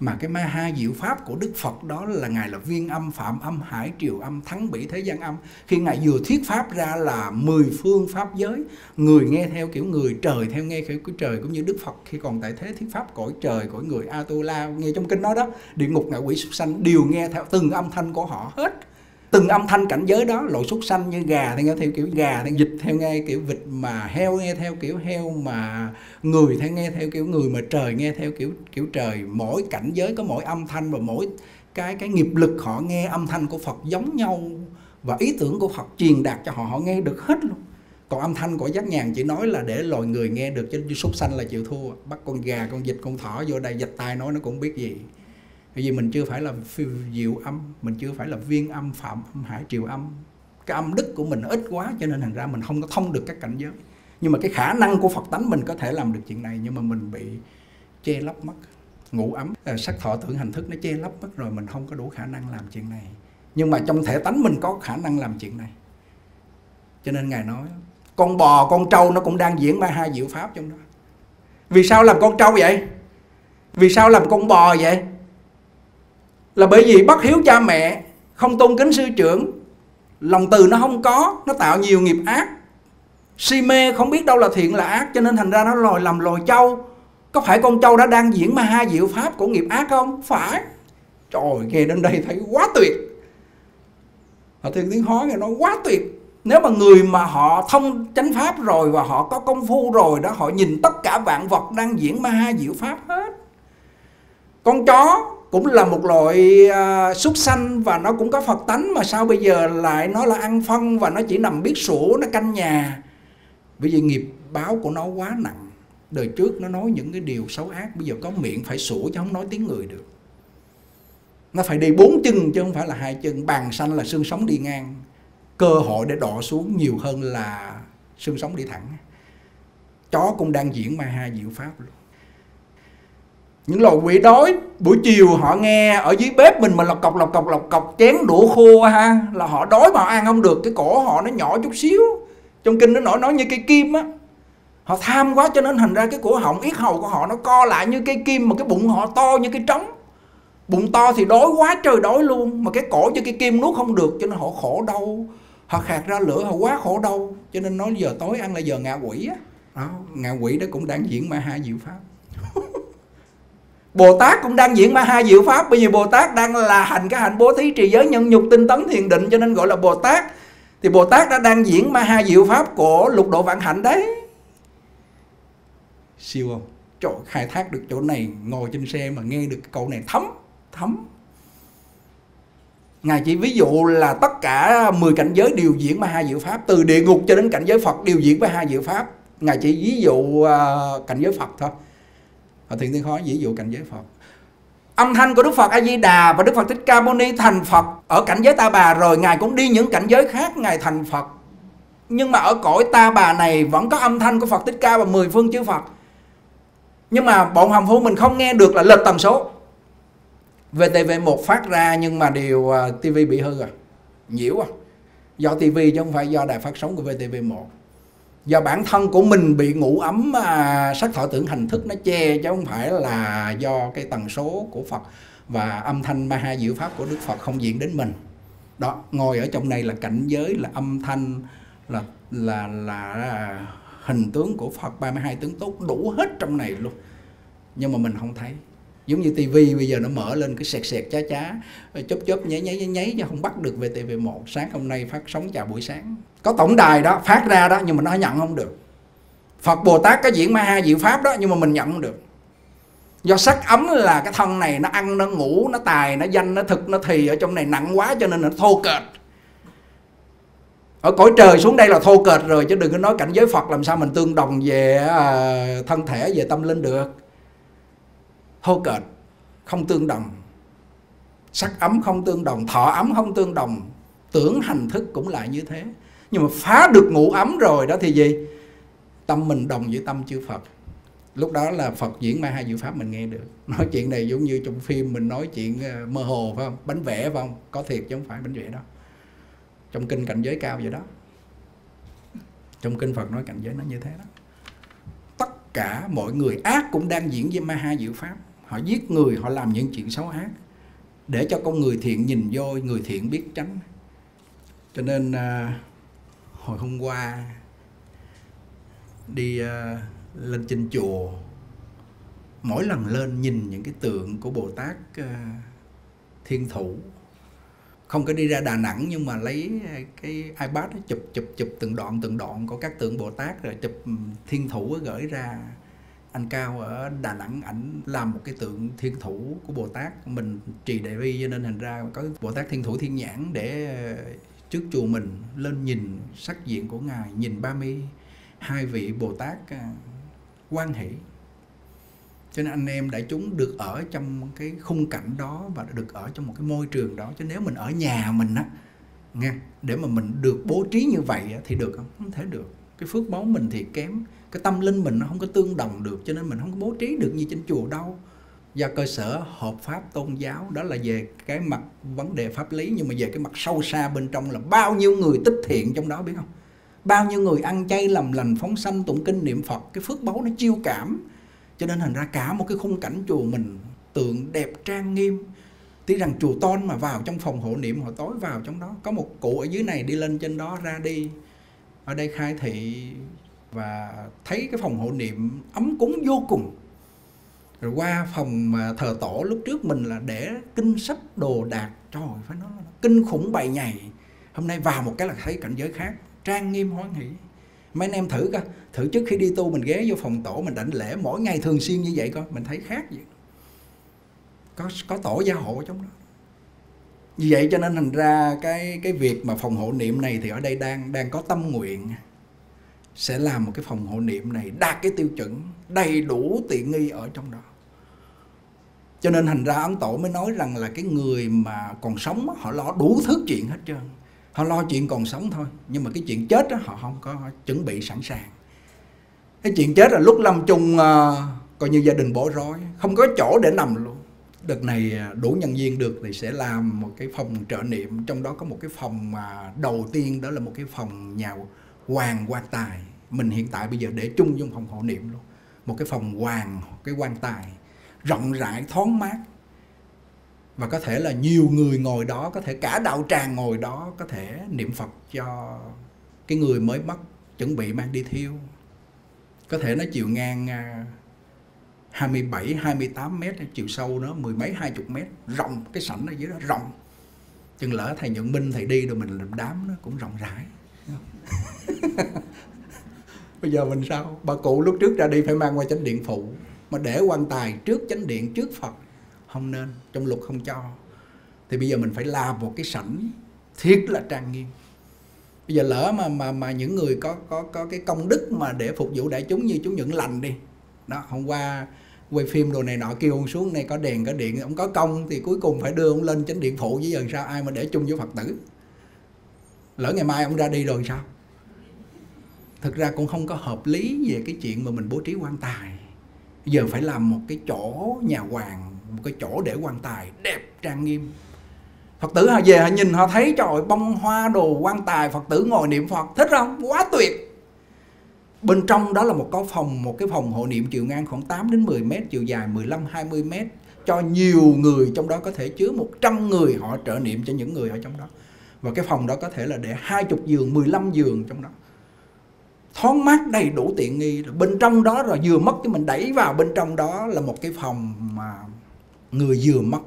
mà cái ma ha diệu pháp của Đức Phật đó là Ngài là viên âm, phạm âm, hải triều âm, thắng bỉ thế gian âm. Khi Ngài vừa thuyết pháp ra là mười phương pháp giới, người nghe theo kiểu người, trời theo nghe kiểu của trời cũng như Đức Phật khi còn tại thế thuyết pháp cõi trời, cõi người A-tu-la, nghe trong kinh nói đó, địa ngục ngạ quỷ súc sanh đều nghe theo từng âm thanh của họ hết từng âm thanh cảnh giới đó, lội súc sanh như gà thì nghe theo kiểu gà thì dịch theo nghe, kiểu vịt mà heo nghe theo kiểu heo mà người theo nghe theo kiểu người mà trời nghe theo kiểu kiểu trời. Mỗi cảnh giới có mỗi âm thanh và mỗi cái cái nghiệp lực họ nghe âm thanh của Phật giống nhau và ý tưởng của Phật truyền đạt cho họ họ nghe được hết luôn. Còn âm thanh của giác nhàn chỉ nói là để loài người nghe được, chứ súc sanh là chịu thua. Bắt con gà, con vịt, con thỏ vô đây dạch tai nói nó cũng biết gì vì mình chưa phải là diệu âm, mình chưa phải là viên âm, phạm âm, hải triều âm. Cái âm đức của mình ít quá, cho nên thành ra mình không có thông được các cảnh giới. Nhưng mà cái khả năng của Phật tánh mình có thể làm được chuyện này, nhưng mà mình bị che lấp mất, ngủ ấm. Ờ, sắc thọ tưởng hành thức nó che lấp mất rồi mình không có đủ khả năng làm chuyện này. Nhưng mà trong thể tánh mình có khả năng làm chuyện này. Cho nên ngài nói, con bò, con trâu nó cũng đang diễn ba hai diệu pháp trong đó. Vì sao làm con trâu vậy? Vì sao làm con bò vậy? Là bởi vì bất hiếu cha mẹ không tôn kính sư trưởng, lòng từ nó không có, nó tạo nhiều nghiệp ác. Si mê không biết đâu là thiện là ác, cho nên thành ra nó lòi làm lòi trâu. Có phải con trâu đã đang diễn ma ha diệu pháp của nghiệp ác không? Phải. Trời, nghe đến đây thấy quá tuyệt. Họ thiên tiếng hóa nghe nó quá tuyệt. Nếu mà người mà họ thông chánh pháp rồi và họ có công phu rồi đó, họ nhìn tất cả vạn vật đang diễn ma ha diệu pháp hết. Con chó cũng là một loại à, súc sanh và nó cũng có Phật tánh mà sao bây giờ lại nó là ăn phân và nó chỉ nằm biết sủa nó canh nhà? Bởi vì nghiệp báo của nó quá nặng. Đời trước nó nói những cái điều xấu ác bây giờ có miệng phải sủa chứ không nói tiếng người được. Nó phải đi bốn chân chứ không phải là hai chân. Bàn xanh là xương sống đi ngang. Cơ hội để đọ xuống nhiều hơn là xương sống đi thẳng. Chó cũng đang diễn ma ha diệu pháp luôn những lò quỷ đói, buổi chiều họ nghe ở dưới bếp mình mà lọc cọc lọc cọc lọc cọc, chén đũa khô ha, là họ đói mà ăn không được, cái cổ họ nó nhỏ chút xíu. Trong kinh nó nổi nói như cây kim á. Họ tham quá cho nên thành ra cái cổ họng, yết hầu của họ nó co lại như cây kim, mà cái bụng họ to như cái trống. Bụng to thì đói quá, trời đói luôn, mà cái cổ cho cây kim nuốt không được, cho nên họ khổ đau. Họ khạc ra lửa, họ quá khổ đau, cho nên nói giờ tối ăn là giờ ngạ quỷ á. Đó, ngạ quỷ đó cũng đang diễn ma ha diệu pháp. Bồ Tát cũng đang diễn ma ha diệu pháp. Bởi vì Bồ Tát đang là hành cái hạnh bố thí trì giới nhân nhục tinh tấn thiền định cho nên gọi là Bồ Tát. Thì Bồ Tát đã đang diễn ma ha diệu pháp của lục độ vạn hạnh đấy. Siêu không? Trời khai thác được chỗ này ngồi trên xe mà nghe được câu này thấm thấm. Ngài chỉ ví dụ là tất cả 10 cảnh giới đều diễn ma ha diệu pháp từ địa ngục cho đến cảnh giới Phật đều diễn ma ha diệu pháp. Ngài chỉ ví dụ uh, cảnh giới Phật thôi. Và thiền tiên khó ví dụ cảnh giới Phật Âm thanh của Đức Phật A Di Đà và Đức Phật Thích Ca Mâu Ni thành Phật ở cảnh giới Ta Bà, rồi Ngài cũng đi những cảnh giới khác, Ngài thành Phật. Nhưng mà ở cõi Ta Bà này vẫn có âm thanh của Phật Thích Ca và mười phương chư Phật. Nhưng mà bọn hàm phu mình không nghe được là lệch tần số. VTV1 phát ra nhưng mà điều à, TV bị hư rồi Nhiễu à. Do TV chứ không phải do đài phát sóng của VTV1 do bản thân của mình bị ngủ ấm à, sắc thọ tưởng hành thức nó che chứ không phải là do cái tần số của Phật và âm thanh ma ha diệu pháp của Đức Phật không diện đến mình. Đó ngồi ở trong này là cảnh giới là âm thanh là là là, là hình tướng của Phật 32 tướng tốt đủ hết trong này luôn. Nhưng mà mình không thấy giống như tivi bây giờ nó mở lên cứ sẹt sẹt chá chá ờ, chớp chớp, nháy nháy nháy nháy, chứ không bắt được về TV1 sáng hôm nay phát sóng chào buổi sáng. Có tổng đài đó, phát ra đó, nhưng mà nó nhận không được. Phật Bồ Tát có diễn ma ha diệu pháp đó, nhưng mà mình nhận không được. Do sắc ấm là cái thân này, nó ăn, nó ngủ, nó tài, nó danh, nó thực, nó thì, ở trong này nặng quá cho nên nó thô kệch. Ở cõi trời xuống đây là thô kệch rồi, chứ đừng có nói cảnh giới Phật làm sao mình tương đồng về ờ, thân thể, về tâm linh được thô kệch không tương đồng. Sắc ấm không tương đồng, thọ ấm không tương đồng. Tưởng hành thức cũng lại như thế. Nhưng mà phá được ngũ ấm rồi đó thì gì? Tâm mình đồng với tâm chư Phật. Lúc đó là Phật diễn ma hai diệu pháp mình nghe được. Nói chuyện này giống như trong phim mình nói chuyện ờ, mơ hồ phải không? Bánh vẽ phải không? Có thiệt chứ không phải bánh vẽ đó. Trong kinh cảnh giới cao vậy đó. Trong kinh Phật nói cảnh giới nó như thế đó. Tất cả mọi người ác cũng đang diễn với ma hai diệu pháp họ giết người họ làm những chuyện xấu ác để cho con người thiện nhìn vô người thiện biết tránh. Cho nên à, hồi hôm qua đi à, lên trên chùa mỗi lần lên nhìn những cái tượng của bồ tát à, thiên thủ không có đi ra Đà Nẵng nhưng mà lấy à, cái iPad chụp chụp chụp từng đoạn từng đoạn của các tượng Bồ Tát rồi chụp ừ, thiên thủ gửi ra anh cao ở đà nẵng, ảnh làm một cái tượng thiên thủ của bồ tát. Mình trì đại bi cho nên thành ra có bồ tát thiên thủ thiên nhãn để ờ, trước chùa mình lên nhìn sắc diện của ngài, nhìn ba mươi hai vị bồ tát ờ, quan hệ. Cho nên anh em đại chúng được ở trong cái khung cảnh đó và được ở trong một cái môi trường đó. Chứ nếu mình ở nhà mình á, nghe, để mà mình được bố trí như vậy thì được không? Không thể được. Cái phước báu mình thì kém cái tâm linh mình nó không có tương đồng được, cho nên mình không có bố trí được như trên chùa đâu. Do cơ sở hợp pháp tôn giáo đó là về cái mặt vấn đề pháp lý, nhưng mà về cái mặt sâu xa bên trong là bao nhiêu người tích thiện trong đó biết không? Bao nhiêu người ăn chay làm lành, phóng sanh, tụng kinh, niệm phật, cái phước báu nó chiêu cảm. Cho nên thành ra cả một cái khung cảnh chùa mình tượng đẹp, trang nghiêm. Tí rằng chùa ton mà vào trong phòng hộ niệm hồi tối vào trong đó, có một cụ ở dưới này đi lên trên đó ra đi. Ở đây khai thị và thấy cái phòng hộ niệm ấm cúng vô cùng. Rồi qua phòng mà thờ tổ, lúc trước mình là để kinh sách đồ đạc trời phải nói, kinh khủng bày nhầy hôm nay vào một cái là thấy cảnh giới khác, trang nghiêm hoan hỷ. Mấy anh em thử coi, thử trước khi đi tu mình ghé vô phòng tổ mình đảnh lễ mỗi ngày thường xuyên như vậy coi, mình thấy khác vậy. Có có tổ gia hộ trong đó. Như vậy cho nên thành ra cái cái việc mà phòng hộ niệm này thì ở đây đang đang có tâm nguyện sẽ làm một cái phòng hộ niệm này đạt cái tiêu chuẩn đầy đủ tiện nghi ở trong đó. Cho nên thành ra ấn tổ mới nói rằng là cái người mà còn sống họ lo đủ thứ chuyện hết trơn. Họ lo chuyện còn sống thôi nhưng mà cái chuyện chết đó, họ không có chuẩn bị sẵn sàng. Cái chuyện chết là lúc lâm chung uh, coi như gia đình bỏ rối không có chỗ để nằm luôn. Đợt này à, đủ nhân viên được thì sẽ làm một cái phòng trợ niệm trong đó có một cái phòng mà đầu tiên đó là một cái phòng nhà hoàng quan tài. Mình hiện tại bây giờ để chung trong phòng hộ niệm luôn. Một cái phòng hoàng cái quan tài. Rộng rãi thoáng mát. Và có thể là nhiều người ngồi đó có thể cả đạo tràng ngồi đó có thể niệm phật cho cái người mới mất chuẩn bị mang đi thiêu. Có thể nó chiều ngang à, 27, 28 mét chiều sâu nó mười mấy hai chục mét. Rộng cái sảnh ở dưới đó rộng. Chừng lỡ thầy nhuận minh thầy đi rồi mình làm đám nó cũng rộng rãi. bây giờ mình sao? Bà cụ lúc trước ra đi phải mang qua chánh điện phụ, mà để quan tài trước chánh điện, trước phật. Không nên, trong luật không cho. Thì bây giờ mình phải làm một cái sảnh thiết là trang nghiêm. Bây giờ lỡ mà mà mà những người có có có cái công đức mà để phục vụ đại chúng như chú nhận lành đi. Đó, hôm qua quay phim đồ này nọ kêu ông xuống này có đèn, có điện, ông có công thì cuối cùng phải đưa ông lên chánh điện phụ với giờ sao ai mà để chung với phật tử? Lỡ ngày mai ông ra đi rồi sao? Thực ra cũng không có hợp lý về cái chuyện mà mình bố trí quan tài. Giờ phải làm một cái chỗ nhà hoàng, một cái chỗ để quan tài đẹp, trang nghiêm. Phật tử họ về họ nhìn họ thấy trời, bông hoa, đồ quan tài, phật tử ngồi niệm phật. Thích không? Quá tuyệt. Bên trong đó là một có phòng, một cái phòng hộ niệm chiều ngang khoảng 8 đến 10 mét, chiều dài 15 20 mét. Cho nhiều người trong đó có thể chứa 100 người họ trợ niệm cho những người ở trong đó và cái phòng đó có thể là để 20 giường 15 giường trong đó. Thoáng mát, đầy đủ tiện nghi. Rồi bên trong đó rồi vừa mất cái mình đẩy vào bên trong đó là một cái phòng mà người vừa mất.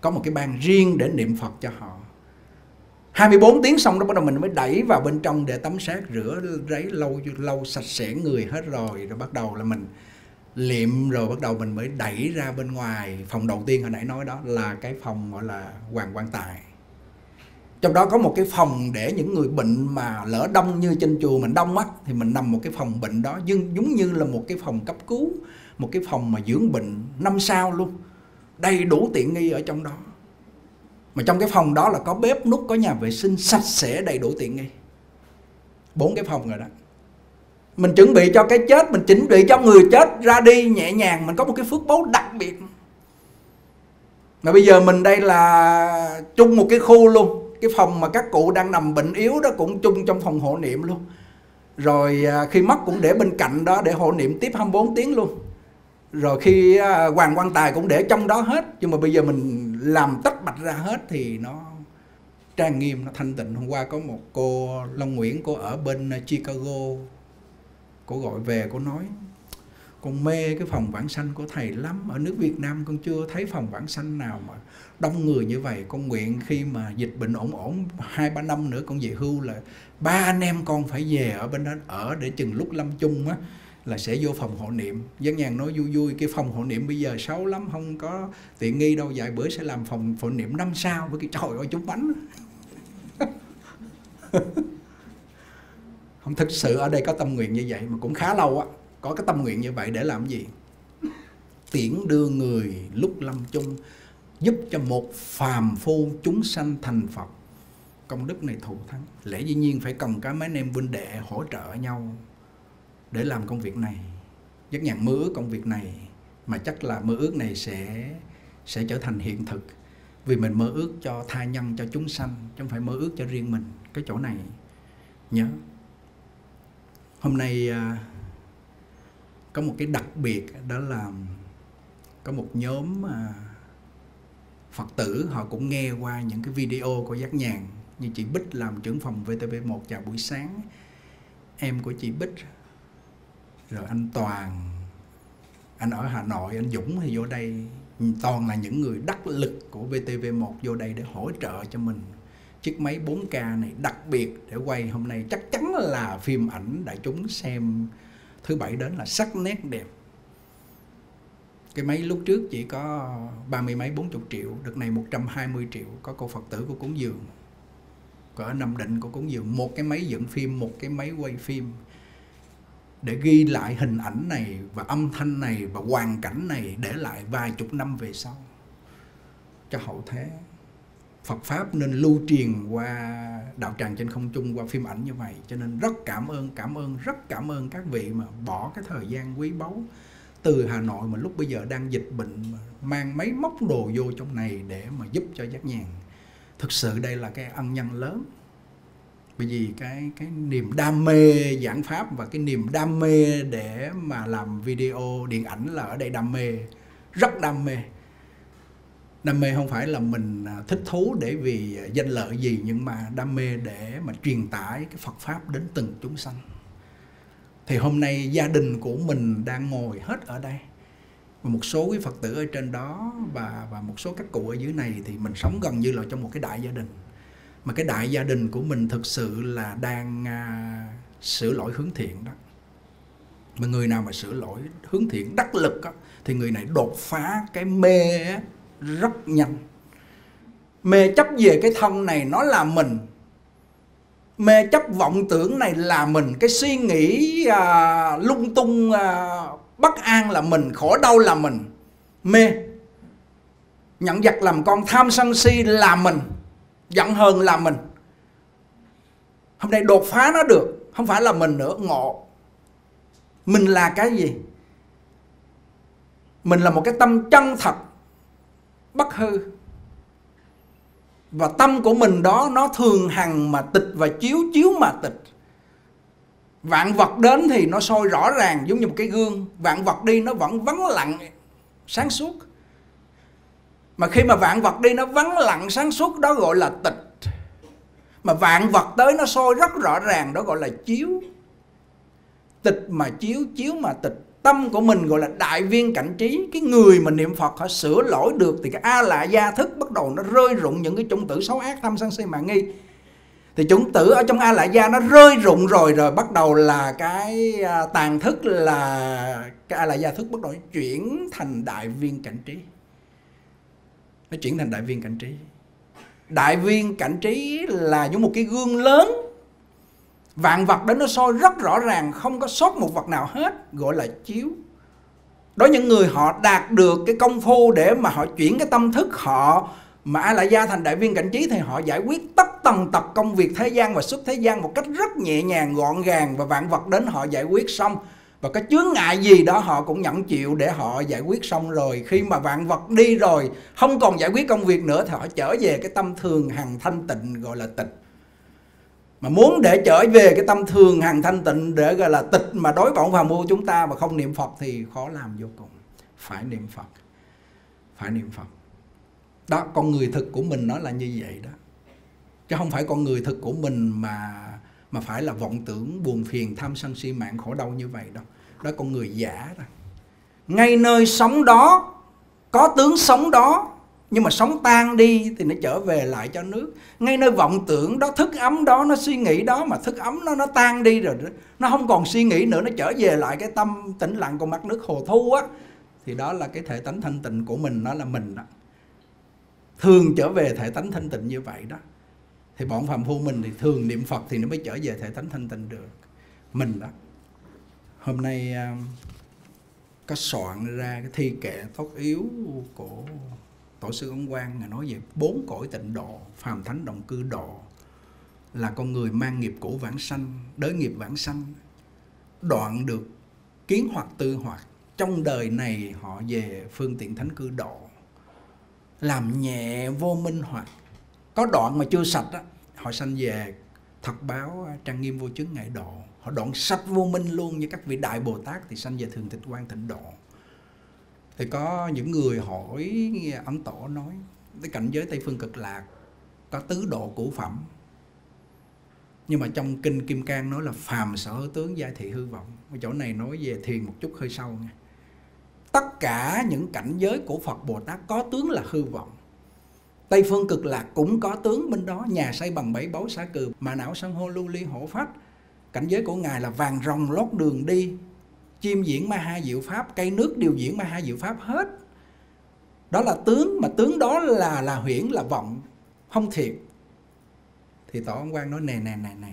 Có một cái bàn riêng để niệm Phật cho họ. 24 tiếng xong đó bắt đầu mình mới đẩy vào bên trong để tắm sát rửa ráy lâu lâu sạch sẽ người hết rồi. Rồi bắt đầu là mình liệm rồi bắt đầu mình mới đẩy ra bên ngoài. Phòng đầu tiên hồi nãy nói đó là cái phòng gọi là hoàng quan tài trong đó có một cái phòng để những người bệnh mà lỡ đông như trên chùa mình đông mắt thì mình nằm một cái phòng bệnh đó, nhưng giống như là một cái phòng cấp cứu, một cái phòng mà dưỡng bệnh năm sao luôn, đầy đủ tiện nghi ở trong đó. Mà trong cái phòng đó là có bếp nút, có nhà vệ sinh sạch sẽ, đầy đủ tiện nghi. Bốn cái phòng rồi đó. Mình chuẩn bị cho cái chết, mình chuẩn bị cho người chết ra đi nhẹ nhàng, mình có một cái phước báu đặc biệt. Mà bây giờ mình đây là chung một cái khu luôn cái phòng mà các cụ đang nằm bệnh yếu đó cũng chung trong phòng hộ niệm luôn. Rồi à, khi mất cũng để bên cạnh đó để hộ niệm tiếp 24 tiếng luôn. Rồi khi à, hoàng quan tài cũng để trong đó hết, nhưng mà bây giờ mình làm tách bạch ra hết thì nó trang nghiêm, nó thanh tịnh. Hôm qua có một cô Long Nguyễn, cô ở bên à, Chicago, cô gọi về, cô nói, con mê cái phòng vãng sanh của thầy lắm. Ở nước Việt Nam con chưa thấy phòng vãng sanh nào mà đông người như vậy, con nguyện khi mà dịch bệnh ổn ổn hai, ba năm nữa, con về hưu là ba anh em con phải về ở bên đó, ở để chừng lúc lâm chung á, là sẽ vô phòng hộ niệm. Dân nhàn nói vui vui, cái phòng hộ niệm bây giờ xấu lắm, không có tiện nghi đâu, vài bữa sẽ làm phòng hộ niệm năm sao. Với cái, trời ơi chúng bánh không, thực sự ở đây có tâm nguyện như vậy mà cũng khá lâu á, có cái tâm nguyện như vậy để làm gì? Tiễn đưa người lúc lâm chung giúp cho một phàm phu chúng sanh thành phật. Công đức này thù thắng. Lẽ dĩ nhiên phải cần cả mấy anh em huynh đệ hỗ trợ nhau để làm công việc này. Rất nhàn mơ ước công việc này, mà chắc là mơ ước này sẽ sẽ trở thành hiện thực. Vì mình mơ ước cho tha nhân, cho chúng sanh, chứ không phải mơ ước cho riêng mình. Cái chỗ này, nhớ. Hôm nay à, có một cái đặc biệt, đó là có một nhóm à, Phật tử, họ cũng nghe qua những cái video của Giác Nhàn như chị Bích làm trưởng phòng VTV1 chào buổi sáng. Em của chị Bích, rồi anh Toàn, anh ở Hà Nội, anh Dũng thì vô đây. Toàn là những người đắc lực của VTV1 vô đây để hỗ trợ cho mình. Chiếc máy 4K này đặc biệt để quay hôm nay chắc chắn là phim ảnh đại chúng xem thứ bảy đến là sắc nét đẹp cái máy lúc trước chỉ có ba mươi mấy, bốn chục triệu, đợt này 120 triệu, có cô Phật tử của cúng dường ở Nam Định của cúng dường. Một cái máy dựng phim, một cái máy quay phim để ghi lại hình ảnh này và âm thanh này và hoàn cảnh này để lại vài chục năm về sau cho hậu thế. Phật pháp nên lưu truyền qua đạo tràng trên không trung, qua phim ảnh như vậy. Cho nên rất cảm ơn cảm ơn, rất cảm ơn các vị mà bỏ cái thời gian quý báu từ Hà Nội mà lúc bây giờ đang dịch bệnh mang mấy móc đồ vô trong này để mà giúp cho giác nhàn. Thực sự đây là cái ân nhân lớn. Bởi vì cái cái niềm đam mê giảng pháp và cái niềm đam mê để mà làm video điện ảnh là ở đây đam mê, rất đam mê. Đam mê không phải là mình à, thích thú để vì danh lợi gì nhưng mà đam mê để mà truyền tải cái Phật pháp đến từng chúng sanh thì hôm nay gia đình của mình đang ngồi hết ở đây. Và một số quý phật tử ở trên đó và và một số các cụ ở dưới này thì mình sống gần như là trong một cái đại gia đình. Mà cái đại gia đình của mình thực sự là đang à, sửa lỗi hướng thiện đó. Mà người nào mà sửa lỗi hướng thiện đắc lực đó, thì người này đột phá cái mê rất nhanh. Mê chấp về cái thân này nó là mình mê chấp vọng tưởng này là mình. Cái suy nghĩ à, lung tung à, bất an là mình khổ đau là mình. Mê. Nhận giặc làm con tham sân si là mình. Giận hờn là mình. Hôm nay đột phá nó được không phải là mình nữa ngộ. Mình là cái gì? Mình là một cái tâm chân thật bất hư và tâm của mình đó, nó thường hằng mà tịch và chiếu chiếu mà tịch. Vạn vật đến thì nó soi rõ ràng giống như một cái gương. Vạn vật đi, nó vẫn vắng lặng, sáng suốt. Mà khi mà vạn vật đi, nó vắng lặng, sáng suốt, đó gọi là tịch. Mà vạn vật tới, nó soi rất rõ ràng, đó gọi là chiếu. Tịch mà chiếu chiếu mà tịch tâm của mình gọi là đại viên cảnh trí. Cái người mà niệm phật, họ sửa lỗi được thì cái a la gia thức bắt đầu nó rơi rụng những cái chủng tử xấu ác tham sân si mạng nghi. Thì chủng tử ở trong a la gia nó rơi rụng rồi rồi bắt đầu là cái à, tàn thức là cái a la gia thức bắt đầu chuyển thành đại viên cảnh trí. Nó chuyển thành đại viên cảnh trí. Đại viên cảnh trí là những một cái gương lớn vạn vật đến nó soi rất rõ ràng, không có sót một vật nào hết, gọi là chiếu. Đó những người họ đạt được cái công phu để mà họ chuyển cái tâm thức họ mà ai lại gia thành đại viên cảnh trí thì họ giải quyết tất tần tật công việc thế gian và xuất thế gian một cách rất nhẹ nhàng, gọn gàng và vạn vật đến họ giải quyết xong. Và cái chướng ngại gì đó họ cũng nhận chịu để họ giải quyết xong rồi. Khi mà vạn vật đi rồi, không còn giải quyết công việc nữa thì họ trở về cái tâm thường hằng thanh tịnh, gọi là tịch mà muốn để trở về cái tâm thường hằng thanh tịnh để gọi là tịch mà đối vọng phàm phu chúng ta mà không niệm phật thì khó làm vô cùng. Phải niệm phật. Phải niệm phật. Đó, con người thực của mình nó là như vậy đó. Chứ không phải con người thực của mình mà mà phải là vọng tưởng, buồn phiền, tham sân si mạng, khổ đau như vậy đâu. Đó, con người giả đó. Ngay nơi sống đó, có tướng sống đó nhưng mà sống tan đi thì nó trở về lại cho nước. Ngay nơi vọng tưởng đó, thức ấm đó, nó suy nghĩ đó mà thức ấm nó nó tan đi rồi nó không còn suy nghĩ nữa, nó trở về lại cái tâm tĩnh lặng của mặt nước hồ thu á. Thì đó là cái thể tánh thanh tịnh của mình, nó là mình đó. Thường trở về thể tánh thanh tịnh như vậy đó. Thì bọn phàm phu mình thì thường niệm phật thì nó mới trở về thể tánh thanh tịnh được. Mình đó. Hôm nay à, có soạn ra cái thi kệ tốt yếu của tổ sư ông quang ngài nói về bốn cõi tịnh độ, phàm thánh đồng cư độ. Là con người mang nghiệp cũ vãng sanh, đới nghiệp vãng sanh. Đoạn được kiến hoặc tư hoặc, trong đời này họ về phương tiện thánh cư độ. Làm nhẹ vô minh hoặc. Có đoạn mà chưa sạch á, họ sanh về thật báo à, trang nghiêm vô chứng ngại độ. Họ đoạn sạch vô minh luôn, như các vị đại bồ tát thì sanh về thường tịch quan tịnh độ thì có những người hỏi ông tổ nói, cái cảnh giới tây phương cực lạc có tứ độ cũ phẩm. Nhưng mà trong kinh kim cang nói là phàm sở tướng giai thị hư vọng. Ở chỗ này nói về thiền một chút hơi sâu nha. Tất cả những cảnh giới của phật bồ tát có tướng là hư vọng. Tây phương cực lạc cũng có tướng, bên đó nhà xây bằng bảy báu xá cừ, mà não sân hô lưu ly hổ phách. Cảnh giới của ngài là vàng rồng lót đường đi chim diễn ma ha diệu pháp cây nước điều diễn ma ha diệu pháp hết. Đó là tướng mà tướng đó là là huyễn là vọng không thiệt. Thì tổ ông quan nói nè nè nè nè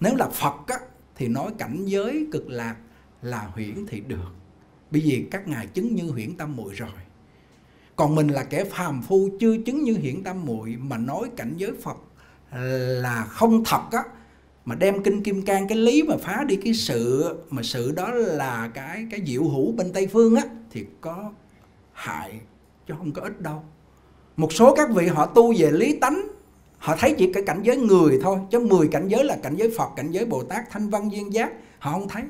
nếu là phật á, thì nói cảnh giới cực lạc là huyễn thì được. Bởi vì các ngài chứng như huyễn tâm muội rồi. Còn mình là kẻ phàm phu chưa chứng như huyễn tâm muội mà nói cảnh giới phật là không thật á mà đem kinh kim cang cái lý mà phá đi cái sự, mà sự đó là cái cái diệu hữu bên tây phương á, thì có hại chứ không có ích đâu. Một số các vị họ tu về lý tánh, họ thấy chỉ cái cảnh giới người thôi, chứ 10 cảnh giới là cảnh giới Phật, cảnh giới Bồ Tát, thanh văn, duyên giác, họ không thấy.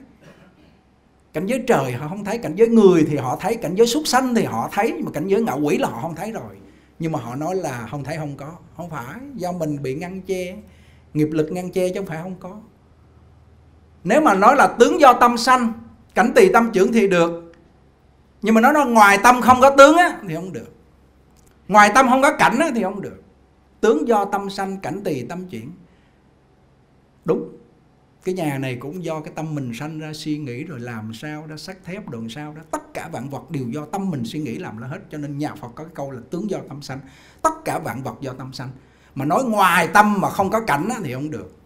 Cảnh giới trời họ không thấy, cảnh giới người thì họ thấy, cảnh giới súc sanh thì họ thấy, nhưng mà cảnh giới ngạo quỷ là họ không thấy rồi. Nhưng mà họ nói là không thấy không có, không phải, do mình bị ngăn che nghiệp lực ngăn che chứ không phải không có. Nếu mà nói là tướng do tâm sanh, cảnh tỳ tâm trưởng thì được. Nhưng mà nói nó ngoài tâm không có tướng á, thì không được. Ngoài tâm không có cảnh á, thì không được. Tướng do tâm sanh, cảnh tỳ tâm chuyển đúng. Cái nhà này cũng do cái tâm mình sanh ra, suy nghĩ rồi làm sao đó, sắt thép đường sao đó. Tất cả vạn vật đều do tâm mình suy nghĩ làm ra hết. Cho nên nhà Phật có cái câu là tướng do tâm sanh. Tất cả vạn vật do tâm sanh mà nói ngoài tâm mà không có cảnh á, thì không được.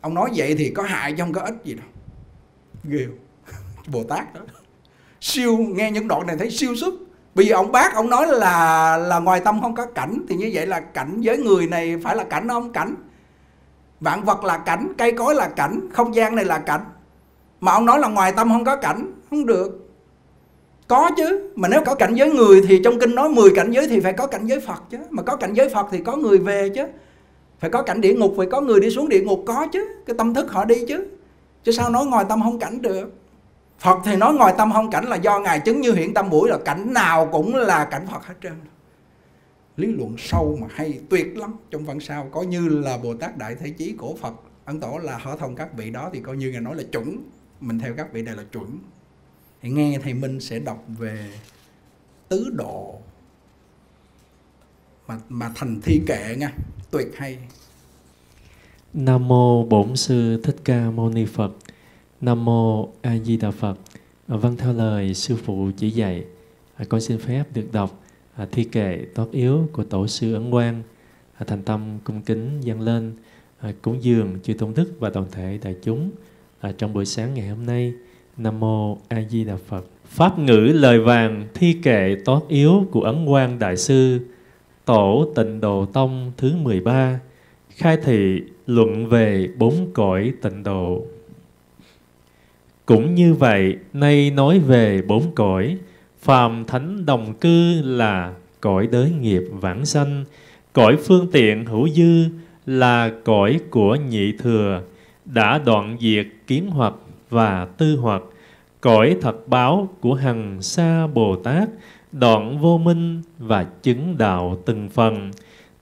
Ông nói vậy thì có hại chứ không có ích gì đâu. Ghê Bồ Tát. Đó siêu nghe những đoạn này thấy siêu xuất bây giờ ông bác ông nói là là ngoài tâm không có cảnh thì như vậy là cảnh với người này phải là cảnh không? Cảnh. Vạn vật là cảnh cây cối là cảnh không gian này là cảnh. Mà ông nói là ngoài tâm không có cảnh không được có chứ, mà nếu có cảnh giới người thì trong kinh nói 10 cảnh giới thì phải có cảnh giới Phật chứ. Mà có cảnh giới Phật thì có người về chứ. Phải có cảnh địa ngục, phải có người đi xuống địa ngục, có chứ. Cái tâm thức họ đi chứ. Chứ sao nói ngoài tâm không cảnh được? Phật thì nói ngoài tâm không cảnh là do Ngài chứng như hiện tâm buổi là cảnh nào cũng là cảnh Phật hết trơn. Lý luận sâu mà hay, tuyệt lắm. Trong phần sau có như là Bồ Tát Đại Thế Chí của Phật. Ấn tổ là họ thông các vị đó thì coi như Ngài nói là chuẩn. Mình theo các vị này là chuẩn thì nghe thầy Minh sẽ đọc về tứ độ mà mà thành thi kệ nha tuyệt hay Nam mô Bổn sư Thích Ca Mâu Ni Phật. Nam mô A Di Đà Phật. À, vâng theo lời sư phụ chỉ dạy, à, con xin phép được đọc à, thi kệ tốt yếu của tổ sư Ấn Quang thành tâm cung kính dâng lên cúng dường chư tôn đức và toàn thể đại chúng trong buổi sáng ngày hôm nay. Nam mô A Di Đà Phật. Pháp ngữ lời vàng thi kệ tốt yếu của Ấn Quang Đại Sư Tổ Tịnh Độ Tông thứ 13 khai thị luận về bốn cõi tịnh độ. Cũng như vậy, nay nói về bốn cõi, phàm thánh đồng cư là cõi đới nghiệp vãng sanh, cõi phương tiện hữu dư là cõi của nhị thừa, đã đoạn diệt kiến hoặc và tư hoặc, cõi thật báo của hằng sa Bồ Tát, đoạn vô minh và chứng đạo từng phần,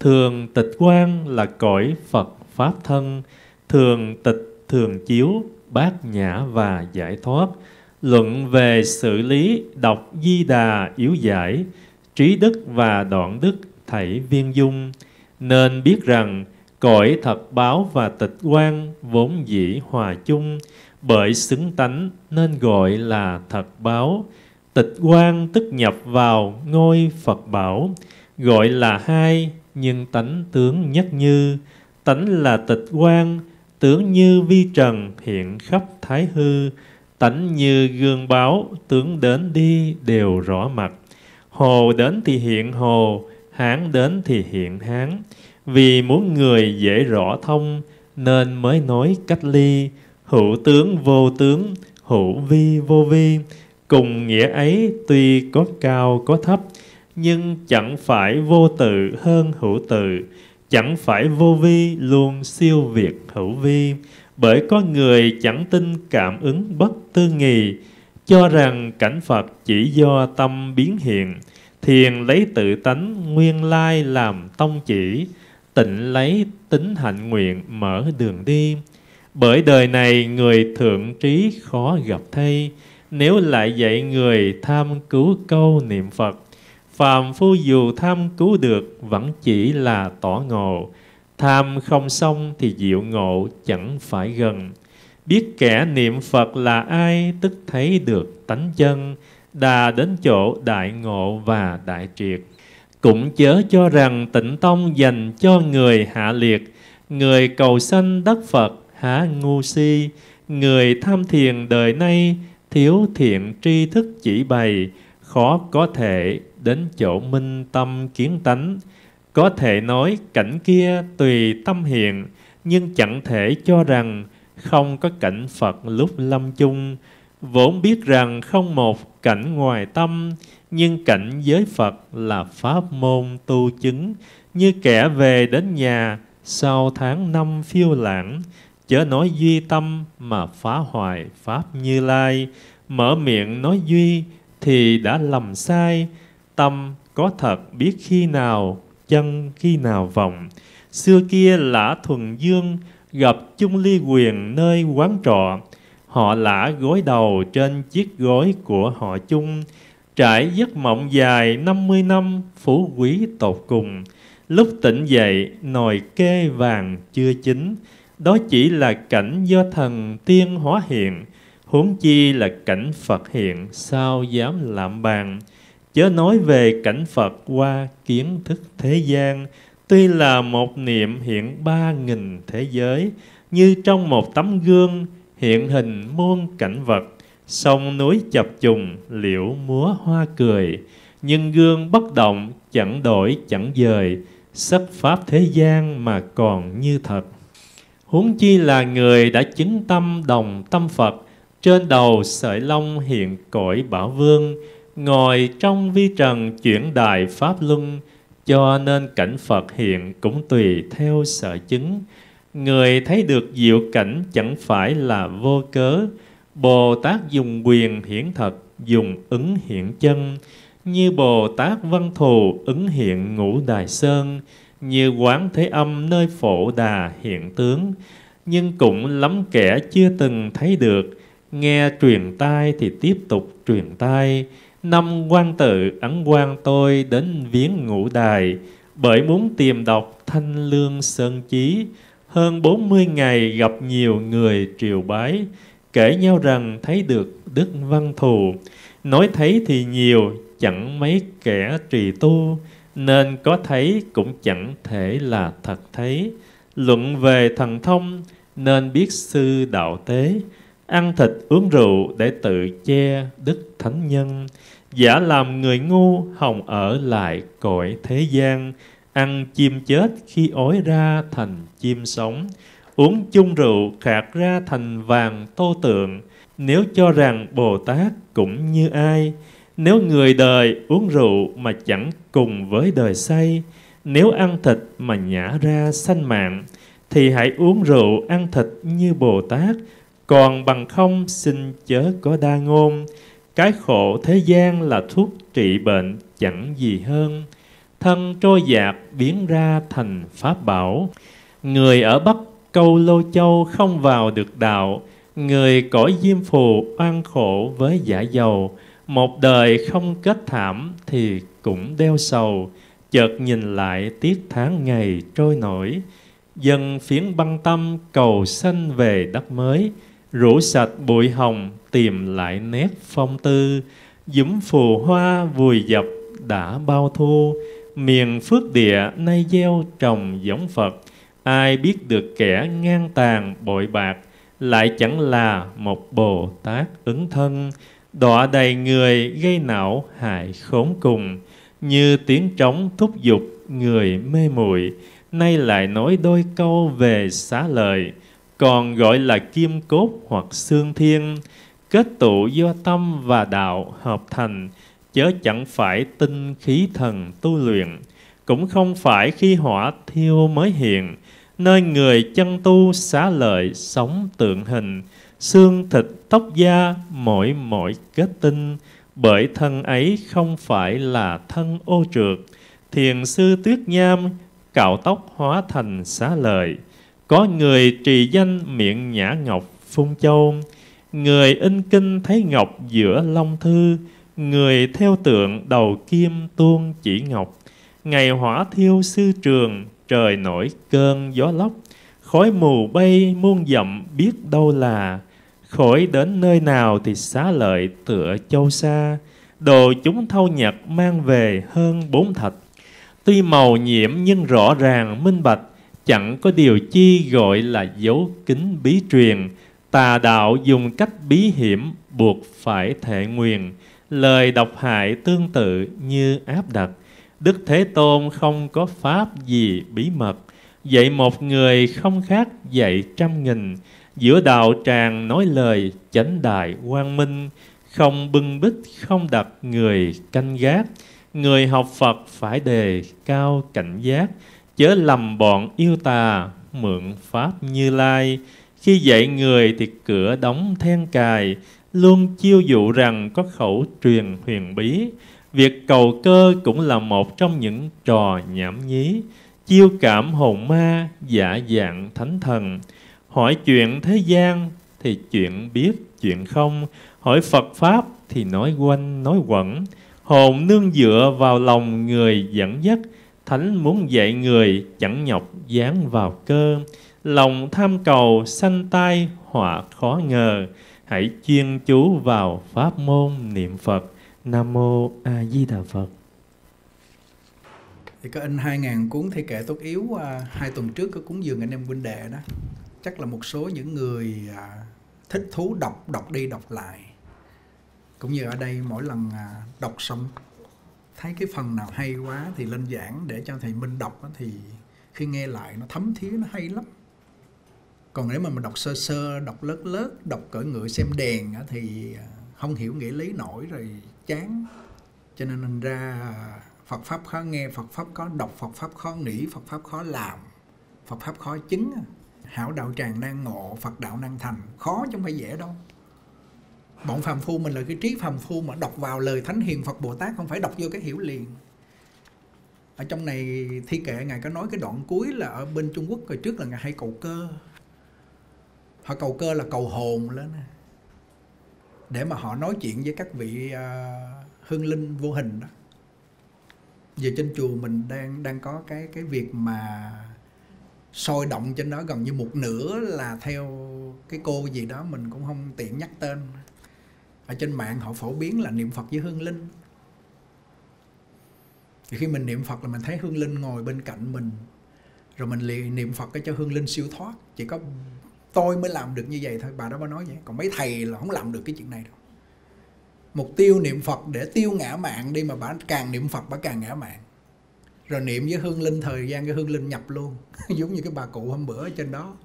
thường tịch quan là cõi Phật Pháp thân, thường tịch thường chiếu, bát nhã và giải thoát, luận về xử lý đọc di đà yếu giải, trí đức và đoạn đức thảy viên dung, nên biết rằng cõi thật báo và tịch quan vốn dĩ hòa chung, bởi xứng tánh nên gọi là thật báo. Tịch quan tức nhập vào ngôi Phật bảo, gọi là hai nhưng tánh tướng nhất như, tánh là tịch quan, tướng như vi trần hiện khắp thái hư, tánh như gương báo, tướng đến đi đều rõ mặt. Hồ đến thì hiện hồ, hán đến thì hiện hán. Vì muốn người dễ rõ thông, nên mới nói cách ly, hữu tướng vô tướng, hữu vi vô vi. Cùng nghĩa ấy tuy có cao có thấp, nhưng chẳng phải vô tự hơn hữu tự, chẳng phải vô vi luôn siêu việt hữu vi, bởi có người chẳng tin cảm ứng bất tư nghì, cho rằng cảnh Phật chỉ do tâm biến hiện, thiền lấy tự tánh nguyên lai làm tông chỉ, tịnh lấy tính hạnh nguyện mở đường đi. Bởi đời này người thượng trí khó gặp thay, nếu lại dạy người tham cứu câu niệm Phật, Phàm phu dù tham cứu được vẫn chỉ là tỏ ngộ, tham không xong thì diệu ngộ chẳng phải gần. Biết kẻ niệm Phật là ai tức thấy được tánh chân, đà đến chỗ đại ngộ và đại triệt. Cũng chớ cho rằng tịnh tông dành cho người hạ liệt, người cầu sanh đất Phật há ngu si, người tham thiền đời nay thiếu thiện tri thức chỉ bày, khó có thể đến chỗ minh tâm kiến tánh. Có thể nói cảnh kia tùy tâm hiện, nhưng chẳng thể cho rằng không có cảnh Phật lúc lâm chung. Vốn biết rằng không một cảnh ngoài tâm, nhưng cảnh giới Phật là pháp môn tu chứng, như kẻ về đến nhà sau tháng năm phiêu lãng, chớ nói duy tâm mà phá hoại pháp như lai, mở miệng nói duy thì đã lầm sai, tâm có thật biết khi nào chân khi nào vọng. Xưa kia lã thuần dương gặp chung ly quyền nơi quán trọ. Họ lã gối đầu trên chiếc gối của họ chung. Trải giấc mộng dài 50 năm phú quý tột cùng. Lúc tỉnh dậy nồi kê vàng chưa chín. Đó chỉ là cảnh do thần tiên hóa hiện. Huống chi là cảnh Phật hiện sao dám lạm bàn chớ nói về cảnh Phật qua kiến thức thế gian, tuy là một niệm hiện ba nghìn thế giới, như trong một tấm gương hiện hình muôn cảnh vật, sông núi chập trùng, liễu múa hoa cười, nhưng gương bất động, chẳng đổi chẳng dời, sắc pháp thế gian mà còn như thật. Huống chi là người đã chứng tâm đồng tâm Phật, trên đầu sợi lông hiện cõi bảo vương, ngồi trong vi trần chuyển đài pháp luân cho nên cảnh Phật hiện cũng tùy theo sở chứng. Người thấy được diệu cảnh chẳng phải là vô cớ. Bồ Tát dùng quyền hiển thật, dùng ứng hiện chân. Như Bồ Tát Văn Thù ứng hiện ngũ đài sơn, như quán thế âm nơi phổ đà hiện tướng. Nhưng cũng lắm kẻ chưa từng thấy được, nghe truyền tai thì tiếp tục truyền tai Năm quan tự ấn quan tôi đến viếng ngũ đài, bởi muốn tìm đọc thanh lương sơn chí. Hơn 40 ngày gặp nhiều người triều bái, kể nhau rằng thấy được Đức Văn Thù. Nói thấy thì nhiều, chẳng mấy kẻ trì tu, nên có thấy cũng chẳng thể là thật thấy. Luận về thần thông, nên biết sư đạo tế, ăn thịt uống rượu để tự che đức thánh nhân. Giả làm người ngu hồng ở lại cõi thế gian. Ăn chim chết khi ói ra thành chim sống. Uống chung rượu khạc ra thành vàng tô tượng. Nếu cho rằng bồ tát cũng như ai nếu người đời uống rượu mà chẳng cùng với đời say, nếu ăn thịt mà nhả ra sanh mạng, thì hãy uống rượu ăn thịt như bồ tát còn bằng không, xin chớ có đa ngôn cái khổ thế gian là thuốc trị bệnh, chẳng gì hơn. Thân trôi dạt biến ra thành pháp bảo. Người ở Bắc Câu Lô Châu không vào được đạo. Người cõi diêm phù oan khổ với giả dầu. Một đời không kết thảm thì cũng đeo sầu. Chợt nhìn lại tiết tháng ngày trôi nổi. Dân phiến băng tâm cầu sanh về đất mới, rủ sạch bụi hồng tìm lại nét phong tư dũng phù hoa vùi dập đã bao thu, miền phước địa nay gieo trồng giống phật ai biết được kẻ ngang tàn bội bạc, lại chẳng là một bồ tát ứng thân đọa đầy người gây não hại khốn cùng như tiếng trống thúc giục người mê muội. Nay lại nói đôi câu về xá lợi còn gọi là kim cốt hoặc xương thiên, kết tụ do tâm và đạo hợp thành, chớ chẳng phải tinh khí thần tu luyện, cũng không phải khi hỏa thiêu mới hiện, nơi người chân tu xá lợi sống tượng hình, xương thịt tóc da mỗi mỗi kết tinh, bởi thân ấy không phải là thân ô trượt, thiền sư tuyết nham cạo tóc hóa thành xá lợi. Có người trì danh miệng nhã ngọc phun châu, người in kinh thấy ngọc giữa long thư, người theo tượng đầu kim tuôn chỉ ngọc. Ngày hỏa thiêu sư trường, trời nổi cơn gió lốc, khói mù bay muôn dặm biết đâu là, khỏi đến nơi nào thì xá lợi tựa châu xa, đồ chúng thâu nhặt mang về hơn bốn thạch. Tuy màu nhiễm nhưng rõ ràng minh bạch, chẳng có điều chi gọi là dấu kính bí truyền. Tà đạo dùng cách bí hiểm buộc phải thệ nguyền lời độc hại tương tự như áp đặt. Đức thế tôn không có pháp gì bí mật dạy một người không khác dạy trăm nghìn giữa đạo tràng nói lời chánh đại quang minh không bưng bích không đặt người canh gác. Người học phật phải đề cao cảnh giác chớ lầm bọn yêu tà mượn pháp như lai. Khi dạy người thì cửa đóng then cài luôn chiêu dụ rằng có khẩu truyền huyền bí. Việc cầu cơ cũng là một trong những trò nhảm nhí, chiêu cảm hồn ma, giả dạng thánh thần. Hỏi chuyện thế gian thì chuyện biết, chuyện không. Hỏi Phật Pháp thì nói quanh, nói quẩn. Hồn nương dựa vào lòng người dẫn dắt, Thánh muốn dạy người chẳng nhọc dán vào cơ. Lòng tham cầu sanh tai họa khó ngờ. Hãy chuyên chú vào pháp môn niệm Phật. Nam mô A Di Đà Phật. Thì có in 2.000 cuốn thi kệ tốt yếu à, hai tuần trước có cúng dường anh em huynh đệ đó. Chắc là một số những người à, thích thú đọc đọc đi đọc lại. Cũng như ở đây mỗi lần à, đọc xong thấy cái phần nào hay quá thì lên giảng để cho thầy Minh đọc thì khi nghe lại nó thấm thía nó hay lắm. Còn nếu mà mình đọc sơ sơ đọc lớt lớt đọc cỡ ngựa xem đèn thì à, không hiểu nghĩa lý nổi rồi chán. Cho nên thành ra à, Phật pháp khó nghe Phật pháp khó đọc Phật pháp khó nghĩ Phật pháp khó làm Phật pháp khó chứng hảo đạo tràng năng ngộ Phật đạo năng thành. Khó chứ không phải dễ đâu. Bọn phàm phu mình là cái trí phàm phu mà đọc vào lời thánh hiền phật bồ tát không phải đọc vô cái hiểu liền. Ở trong này thi kệ ngài có nói cái đoạn cuối là ở bên trung quốc hồi trước là ngài hay cầu cơ. Họ cầu cơ là cầu hồn lên để mà họ nói chuyện với các vị uh, hương linh vô hình đó. Giờ trên chùa mình đang đang có cái cái việc mà sôi động trên đó gần như một nửa là theo cái cô gì đó mình cũng không tiện nhắc tên. Ở trên mạng họ phổ biến là niệm Phật với hương linh. Thì khi mình niệm Phật là mình thấy hương linh ngồi bên cạnh mình, rồi mình liền niệm Phật cái cho hương linh siêu thoát. Chỉ có tôi mới làm được như vậy thôi. Bà đó mới nói vậy. Còn mấy thầy là không làm được cái chuyện này đâu. Mục tiêu niệm Phật để tiêu ngã mạng đi mà bà càng niệm Phật bà càng ngã mạng rồi niệm với hương linh, thời gian cái hương linh nhập luôn. Giống như cái bà cụ hôm bữa ở trên đó.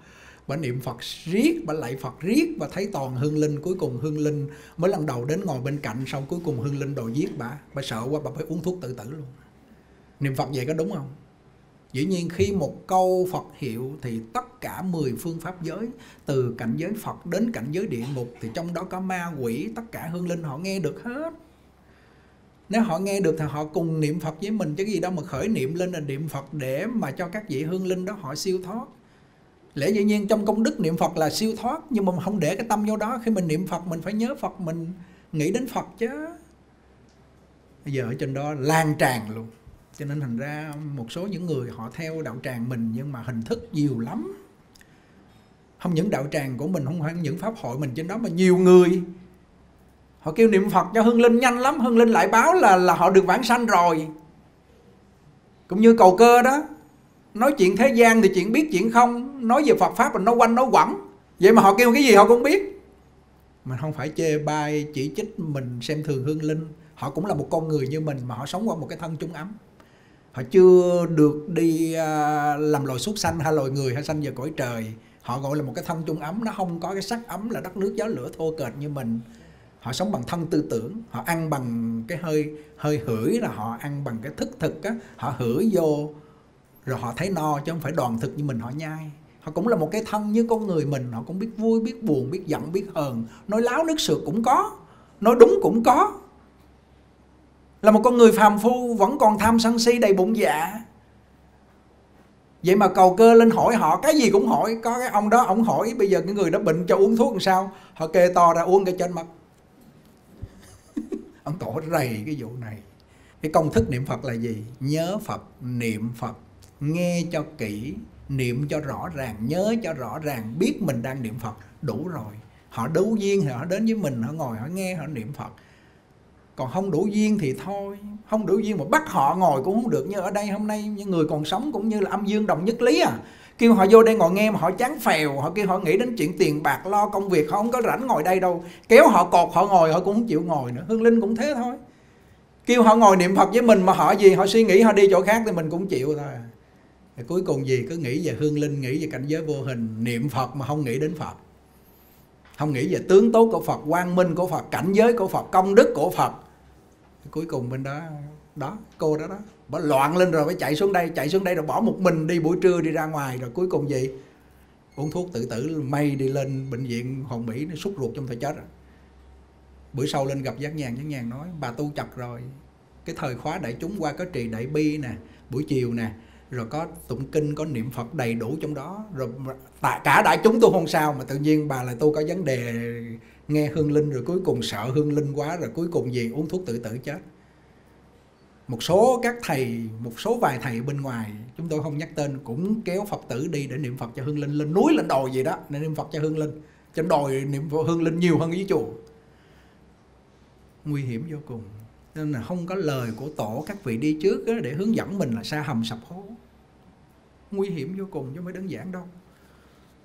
Bà niệm Phật riết, bà lại Phật riết và thấy toàn hương linh. Cuối cùng hương linh mới lần đầu đến ngồi bên cạnh xong cuối cùng hương linh đòi giết bà. Bà sợ quá, bà phải uống thuốc tự tử luôn. Niệm Phật vậy có đúng không? Dĩ nhiên khi một câu Phật hiệu thì tất cả 10 phương pháp giới, từ cảnh giới Phật đến cảnh giới địa ngục, thì trong đó có ma quỷ, tất cả hương linh họ nghe được hết nếu họ nghe được thì họ cùng niệm Phật với mình, chứ gì đâu mà khởi niệm lên là niệm Phật để mà cho các vị hương linh đó họ siêu thoát. Lẽ dĩ nhiên trong công đức niệm Phật là siêu thoát, nhưng mà không để cái tâm vô đó. Khi mình niệm Phật, mình phải nhớ Phật, mình nghĩ đến Phật chứ. Bây giờ ở trên đó lan tràn luôn. Cho nên thành ra một số những người họ theo đạo tràng mình, nhưng mà hình thức nhiều lắm. Không những đạo tràng của mình, không phải những pháp hội mình trên đó, mà nhiều người họ kêu niệm Phật cho hương linh nhanh lắm. Hương linh lại báo là là họ được vãng sanh rồi. Cũng như cầu cơ đó, nói chuyện thế gian thì chuyện biết chuyện không, nói về Phật pháp mình nó quanh, nó quẩn. Vậy mà họ kêu cái gì họ cũng biết. Mình không phải chê bai, chỉ trích mình xem thường hương linh. Họ cũng là một con người như mình mà họ sống qua một cái thân chung ấm. Họ chưa được đi à, làm loài súc sanh hay loài người hay sanh về cõi trời. Họ gọi là một cái thân chung ấm. Nó không có cái sắc ấm là đất nước gió lửa thô kệch như mình họ sống bằng thân tư tưởng, họ ăn bằng cái hơi hơi hửi là họ ăn bằng cái thức thực á, họ hửi vô, rồi họ thấy no chứ không phải đoàn thực như mình, họ nhai. Họ cũng là một cái thân như con người mình, họ cũng biết vui, biết buồn, biết giận, biết hờn. Nói láo nước sượt cũng có, nói đúng cũng có. Là một con người phàm phu vẫn còn tham sân si đầy bụng dạ. Vậy mà cầu cơ lên hỏi họ, cái gì cũng hỏi, có cái ông đó, ông hỏi, bây giờ cái người đó bệnh cho uống thuốc làm sao? Họ kê to ra uống cái trên mặt ông tổ rầy cái vụ này. Cái công thức niệm phật là gì? Nhớ phật, niệm phật, nghe cho kỹ, niệm cho rõ ràng, nhớ cho rõ ràng, biết mình đang niệm phật, đủ rồi. Họ đủ duyên thì họ đến với mình, họ ngồi, họ nghe, họ niệm phật. Còn không đủ duyên thì thôi. Không đủ duyên mà bắt họ ngồi cũng không được, như ở đây hôm nay, những người còn sống cũng như là âm dương đồng nhất lý à kêu họ vô đây ngồi nghe mà họ chán phèo. Họ kêu họ nghĩ đến chuyện tiền bạc, lo công việc, họ không có rảnh ngồi đây đâu. Kéo họ cột, họ ngồi, họ cũng không chịu ngồi nữa. Hương linh cũng thế thôi. Kêu họ ngồi niệm phật với mình mà họ gì? Họ suy nghĩ họ đi chỗ khác thì mình cũng chịu thôi. Thì cuối cùng gì? Cứ nghĩ về hương linh, nghĩ về cảnh giới vô hình, niệm phật mà không nghĩ đến phật. Không nghĩ về tướng tốt của phật, quang minh của phật, cảnh giới của phật, công đức của phật. Thì cuối cùng bên đó đó, cô đó đó bỏ loạn lên rồi phải chạy xuống đây, chạy xuống đây rồi bỏ một mình đi buổi trưa đi ra ngoài rồi cuối cùng gì? Uống thuốc tự tử, may đi lên bệnh viện hồng mỹ, nó xúc ruột trong thời chết rồi. Bữa sau lên gặp giác nhàn giác nhàn nói, bà tu chặt rồi. Cái thời khóa đại chúng qua có trì đại bi nè, buổi chiều nè, rồi có tụng kinh, có niệm phật đầy đủ trong đó. Rồi tại cả đại chúng tôi không sao, mà tự nhiên bà là tôi có vấn đề nghe hương linh rồi cuối cùng sợ hương linh quá, rồi cuối cùng gì? Uống thuốc tự tử chết một số các thầy, một số vài thầy bên ngoài, chúng tôi không nhắc tên, cũng kéo phật tử đi để niệm phật cho hương linh, lên núi lên đồi gì đó để niệm phật cho hương linh. Trên đồi niệm phật hương linh nhiều hơn dưới chùa. Nguy hiểm vô cùng. Nên là không có lời của tổ các vị đi trước để hướng dẫn mình là xa hầm sập hố. Nguy hiểm vô cùng chứ mới đơn giản đâu.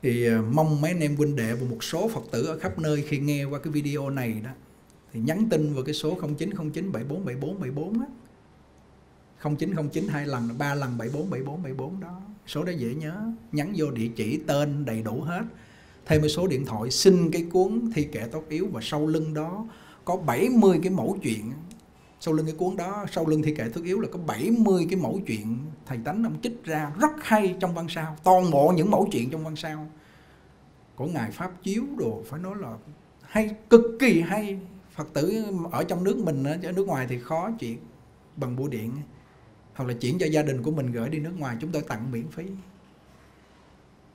Thì à, mong mấy anh em huynh đệ và một số phật tử ở khắp nơi khi nghe qua cái video này đó, thì nhắn tin vào cái số 0909 74 74 74 á. 0909 hai lần, ba lần 74 74 74 đó. Số đó dễ nhớ. Nhắn vô địa chỉ tên đầy đủ hết. Thêm một số điện thoại, xin cái cuốn thi kệ tốt yếu và sau lưng đó. Có 70 cái mẫu chuyện. Sau lưng cái cuốn đó, sau lưng thi kệ thức yếu là có 70 cái mẫu chuyện thầy tánh ông chích ra rất hay trong văn sao. Toàn bộ những mẫu chuyện trong văn sao. Của ngài pháp chiếu đồ, phải nói là hay, cực kỳ hay. Phật tử ở trong nước mình ở nước ngoài thì khó chuyện bằng bưu điện hoặc là chuyển cho gia đình của mình gửi đi nước ngoài, chúng tôi tặng miễn phí.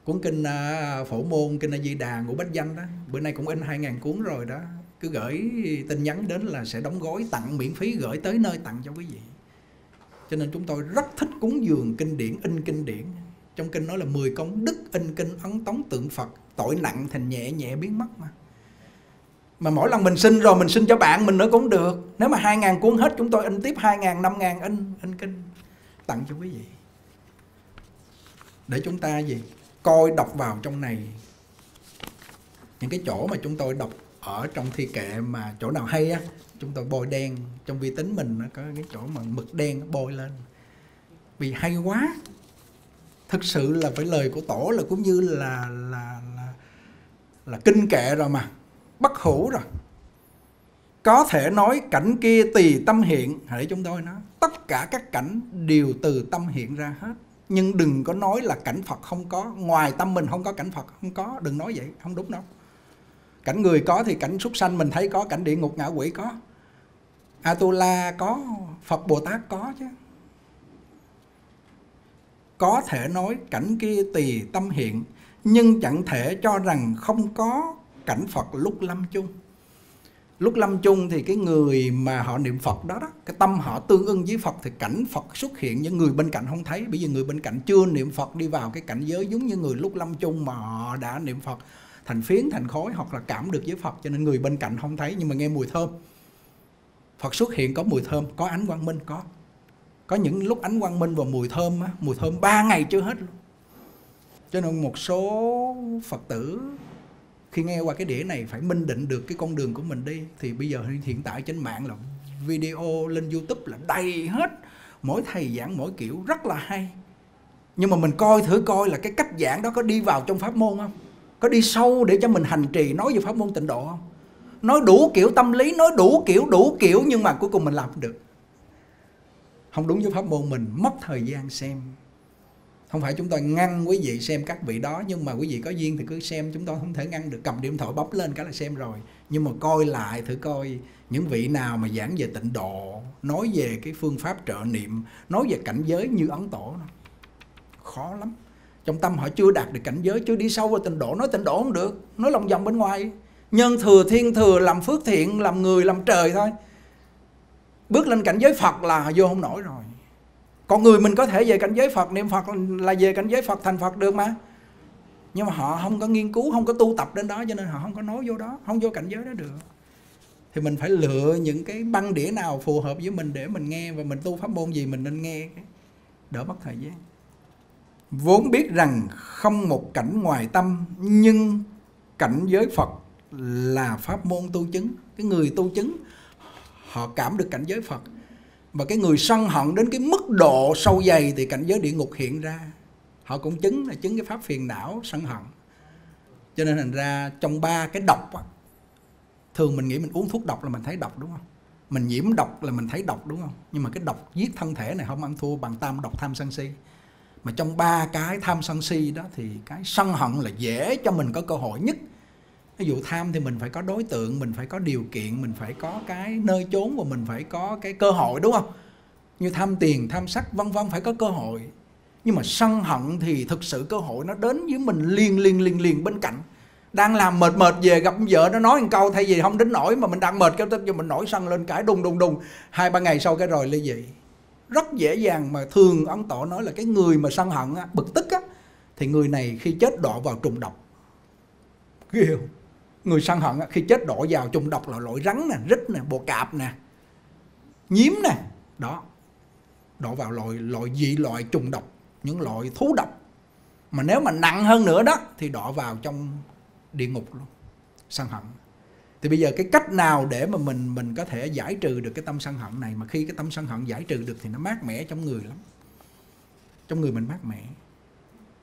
Cuốn kinh à, phổ môn, kinh a di đà ngũ bách danh đó, bữa nay cũng in 2.000 cuốn rồi đó. Cứ gửi tin nhắn đến là sẽ đóng gói tặng miễn phí, gửi tới nơi tặng cho quý vị. Cho nên chúng tôi rất thích cúng dường kinh điển, in kinh điển. Trong kinh nói là 10 công đức, in kinh ấn tống tượng Phật, tội nặng thành nhẹ nhẹ biến mất mà. Mà mỗi lần mình xin rồi mình xin cho bạn mình nữa cũng được. Nếu mà 2.000 cuốn hết, chúng tôi in tiếp 2.000 5.000 in in kinh tặng cho quý vị. Để chúng ta gì? Coi đọc vào trong này. Những cái chỗ mà chúng tôi đọc ở trong thi kệ mà chỗ nào hay á, chúng tôi bôi đen. Trong vi tính mình nó có cái chỗ mà mực đen bôi lên. Vì hay quá. Thực sự là phải lời của tổ là cũng như là là là là kinh kệ rồi mà. Bất hủ rồi có thể nói cảnh kia tùy tâm hiện. Để chúng tôi nói. Tất cả các cảnh đều từ tâm hiện ra hết. Nhưng đừng có nói là cảnh Phật không có. Ngoài tâm mình không có, cảnh Phật không có. Đừng nói vậy. Không đúng đâu. Cảnh người có thì cảnh súc sanh mình thấy có, cảnh địa ngục ngạ quỷ có. Atula có, Phật Bồ Tát có chứ. Có thể nói cảnh kia tùy tâm hiện, nhưng chẳng thể cho rằng không có cảnh Phật lúc lâm chung lúc lâm chung thì cái người mà họ niệm Phật đó đó cái tâm họ tương ưng với Phật thì cảnh Phật xuất hiện những người bên cạnh không thấy. Bởi vì người bên cạnh chưa niệm Phật đi vào cái cảnh giới giống như người lúc lâm chung mà họ đã niệm Phật thành phiến thành khối hoặc là cảm được với Phật cho nên người bên cạnh không thấy. Nhưng mà nghe mùi thơm. Phật xuất hiện có mùi thơm có ánh quang minh có. Có những lúc ánh quang minh và mùi thơm á, mùi thơm ba ngày chưa hết luôn. Cho nên một số Phật tử khi nghe qua cái đĩa này, phải minh định được cái con đường của mình đi, thì bây giờ hiện tại trên mạng là video lên YouTube là đầy hết. Mỗi thầy giảng mỗi kiểu rất là hay. Nhưng mà mình coi thử coi là cái cách giảng đó có đi vào trong pháp môn không? Có đi sâu để cho mình hành trì nói về pháp môn tịnh độ không? Nói đủ kiểu tâm lý, nói đủ kiểu đủ kiểu nhưng mà cuối cùng mình làm không được. Không đúng với pháp môn mình, mất thời gian xem không phải chúng tôi ngăn quý vị xem các vị đó, nhưng mà quý vị có duyên thì cứ xem, chúng tôi không thể ngăn được. Cầm điện thoại bấm lên cái là xem rồi. Nhưng mà coi lại thử coi những vị nào mà giảng về tịnh độ, nói về cái phương pháp trợ niệm, nói về cảnh giới như ấn tổ đó. khó lắm. Trong tâm họ chưa đạt được cảnh giới, chưa đi sâu vào tịnh độ, nói tịnh độ không được, nói lòng vòng bên ngoài. Nhân thừa, thiên thừa, làm phước thiện, làm người, làm trời thôi. Bước lên cảnh giới phật là vô không nổi rồi còn người mình có thể về cảnh giới phật, niệm phật là về cảnh giới phật, thành phật được mà. Nhưng mà họ không có nghiên cứu, không có tu tập đến đó, cho nên họ không có nói vô đó, không vô cảnh giới đó được. Thì mình phải lựa những cái băng đĩa nào phù hợp với mình để mình nghe và mình tu pháp môn gì mình nên nghe. Đỡ mất thời gian. Vốn biết rằng không một cảnh ngoài tâm, nhưng cảnh giới Phật là pháp môn tu chứng. Cái người tu chứng, họ cảm được cảnh giới Phật và cái người sân hận đến cái mức độ sâu dày thì cảnh giới địa ngục hiện ra. Họ cũng chứng là chứng cái pháp phiền não sân hận. Cho nên thành ra trong ba cái độc á, thường mình nghĩ mình uống thuốc độc là mình thấy độc đúng không? Mình nhiễm độc là mình thấy độc đúng không? Nhưng mà cái độc giết thân thể này không ăn thua bằng tam độc tham sân si. Mà trong ba cái tham sân si đó thì cái sân hận là dễ cho mình có cơ hội nhất ví dụ tham thì mình phải có đối tượng mình phải có điều kiện mình phải có cái nơi chốn và mình phải có cái cơ hội đúng không? Như tham tiền tham sắc vân vân phải có cơ hội. Nhưng mà sân hận thì thực sự cơ hội nó đến với mình liền liền liền liền bên cạnh. Đang làm mệt mệt về gặp vợ nó nói một câu thay vì không đến nổi mà mình đang mệt cái cho mình nổi sân lên cái đùng đùng đùng. Hai ba ngày sau cái rồi ly dị rất dễ dàng mà thường ấn tổ nói là cái người mà sân hận á, bực tức á, thì người này khi chết đọa vào trùng độc. Ghê không? Người sân hận khi chết đổ vào trùng độc là loại rắn nè, rít nè, bồ cạp nè, nhím nè. Đó, đổ vào loại loại dị loại trùng độc, những loại thú độc. Mà nếu mà nặng hơn nữa đó, thì đổ vào trong địa ngục luôn sân hận. Thì bây giờ cái cách nào để mà mình mình có thể giải trừ được cái tâm sân hận này? Mà khi cái tâm sân hận giải trừ được thì nó mát mẻ trong người lắm. Trong người mình mát mẻ.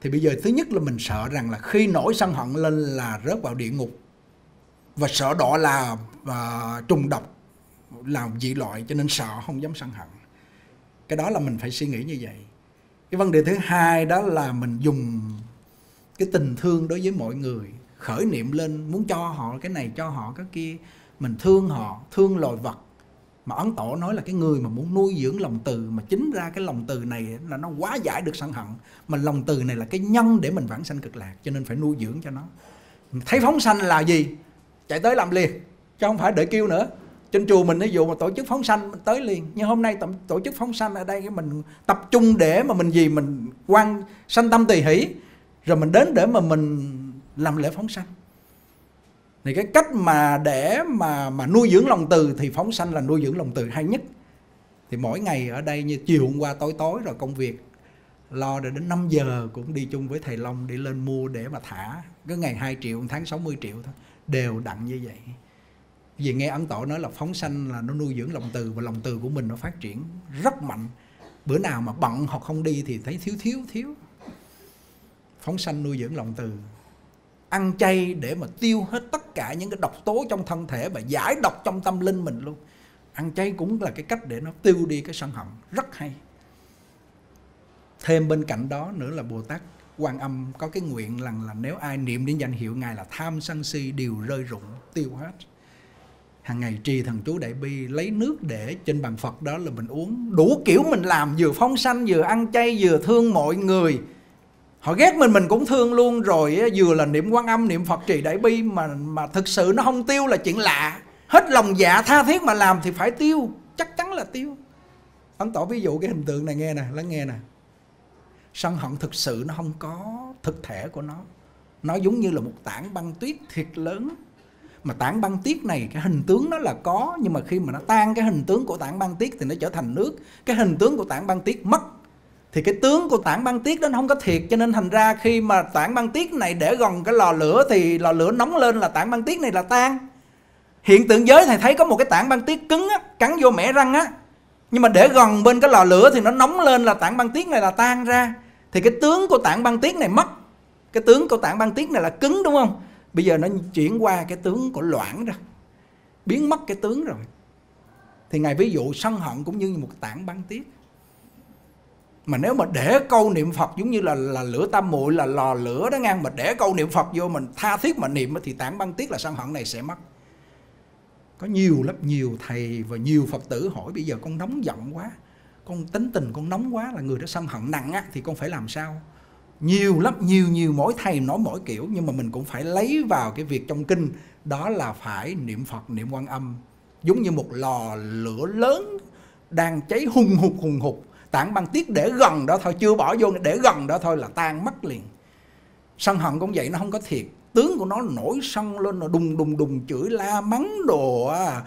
Thì bây giờ thứ nhất là mình sợ rằng là khi nổi sân hận lên là rớt vào địa ngục và sợ đỏ là và trùng độc, là dị loại cho nên sợ không dám sân hận. Cái đó là mình phải suy nghĩ như vậy. Cái vấn đề thứ hai đó là mình dùng cái tình thương đối với mọi người, khởi niệm lên muốn cho họ cái này, cho họ cái kia. Mình thương họ, thương loài vật. Mà ấn tổ nói là cái người mà muốn nuôi dưỡng lòng từ, mà chính ra cái lòng từ này là nó quá giải được sân hận. Mà lòng từ này là cái nhân để mình vãng sanh cực lạc, cho nên phải nuôi dưỡng cho nó. Thấy phóng sanh là gì? Chạy tới làm liền, chứ không phải đợi kêu nữa. Trên chùa mình ví dụ mà tổ chức phóng sanh mình tới liền. Nhưng hôm nay tổ chức phóng sanh ở đây cái mình tập trung để mà mình gì? Mình quan sanh tâm tỳ hỷ, rồi mình đến để mà mình làm lễ phóng sanh. Thì cái cách mà để mà mà nuôi dưỡng lòng từ thì phóng sanh là nuôi dưỡng lòng từ hay nhất. Thì mỗi ngày ở đây như chiều hôm qua tối tối rồi công việc, lo rồi đến 5 giờ cũng đi chung với thầy Long để lên mua để mà thả. Cái ngày 2 triệu, tháng 60 triệu thôi đều đặn như vậy. Vì nghe ấn tổ nói là phóng sanh là nó nuôi dưỡng lòng từ và lòng từ của mình nó phát triển rất mạnh. Bữa nào mà bận hoặc không đi thì thấy thiếu thiếu thiếu. Phóng sanh nuôi dưỡng lòng từ. Ăn chay để mà tiêu hết tất cả những cái độc tố trong thân thể và giải độc trong tâm linh mình luôn. Ăn chay cũng là cái cách để nó tiêu đi cái sân hận. Rất hay. Thêm bên cạnh đó nữa là bồ tát quan âm có cái nguyện rằng là nếu ai niệm đến danh hiệu ngài là tham sân si đều rơi rụng, tiêu hết. Hàng ngày trì thần chú đại bi, lấy nước để trên bàn phật đó là mình uống. Đủ kiểu mình làm, vừa phóng sanh, vừa ăn chay, vừa thương mọi người. Họ ghét mình mình cũng thương luôn. Rồi vừa là niệm quan âm, niệm phật trì đại bi mà mà thực sự nó không tiêu là chuyện lạ. Hết lòng dạ tha thiết mà làm thì phải tiêu, chắc chắn là tiêu. Ấn tỏ ví dụ cái hình tượng này nghe nè, lắng nghe nè sân hận thực sự nó không có thực thể của nó. Nó giống như là một tảng băng tuyết thiệt lớn. Mà tảng băng tuyết này cái hình tướng nó là có nhưng mà khi mà nó tan cái hình tướng của tảng băng tuyết thì nó trở thành nước. Cái hình tướng của tảng băng tuyết mất. Thì cái tướng của tảng băng tuyết đó nó không có thiệt cho nên thành ra khi mà tảng băng tuyết này để gần cái lò lửa thì lò lửa nóng lên là tảng băng tuyết này là tan. Hiện tượng giới thầy thấy có một cái tảng băng tuyết cứng á, cắn vô mẻ răng á nhưng mà để gần bên cái lò lửa thì nó nóng lên là tảng băng tuyết này là tan ra. Thì cái tướng của tảng băng tuyết này mất. Cái tướng của tảng băng tuyết này là cứng, đúng không? Bây giờ nó chuyển qua cái tướng của loãng ra. Biến mất cái tướng rồi. Thì ngài ví dụ sân hận cũng như một tảng băng tuyết mà nếu mà để câu niệm Phật giống như là là lửa tam muội, là lò lửa đó ngang, mà để câu niệm Phật vô mình tha thiết mà niệm thì tảng băng tuyết là sân hận này sẽ mất có nhiều lắm nhiều thầy và nhiều Phật tử hỏi, bây giờ con nóng giận quá, con tính tình con nóng quá là người đó sân hận nặng á, thì con phải làm sao? Nhiều lắm nhiều nhiều mỗi thầy nói mỗi kiểu, nhưng mà mình cũng phải lấy vào cái việc trong kinh, đó là phải niệm Phật, niệm quan âm. Giống như một lò lửa lớn đang cháy hùng hục hùng hục tảng băng tuyết để gần đó thôi, chưa bỏ vô, để gần đó thôi là tan mất liền. Sân hận cũng vậy, nó không có thiệt tướng của nó nổi sân lên nó đùng đùng đùng chửi la mắng đồ à.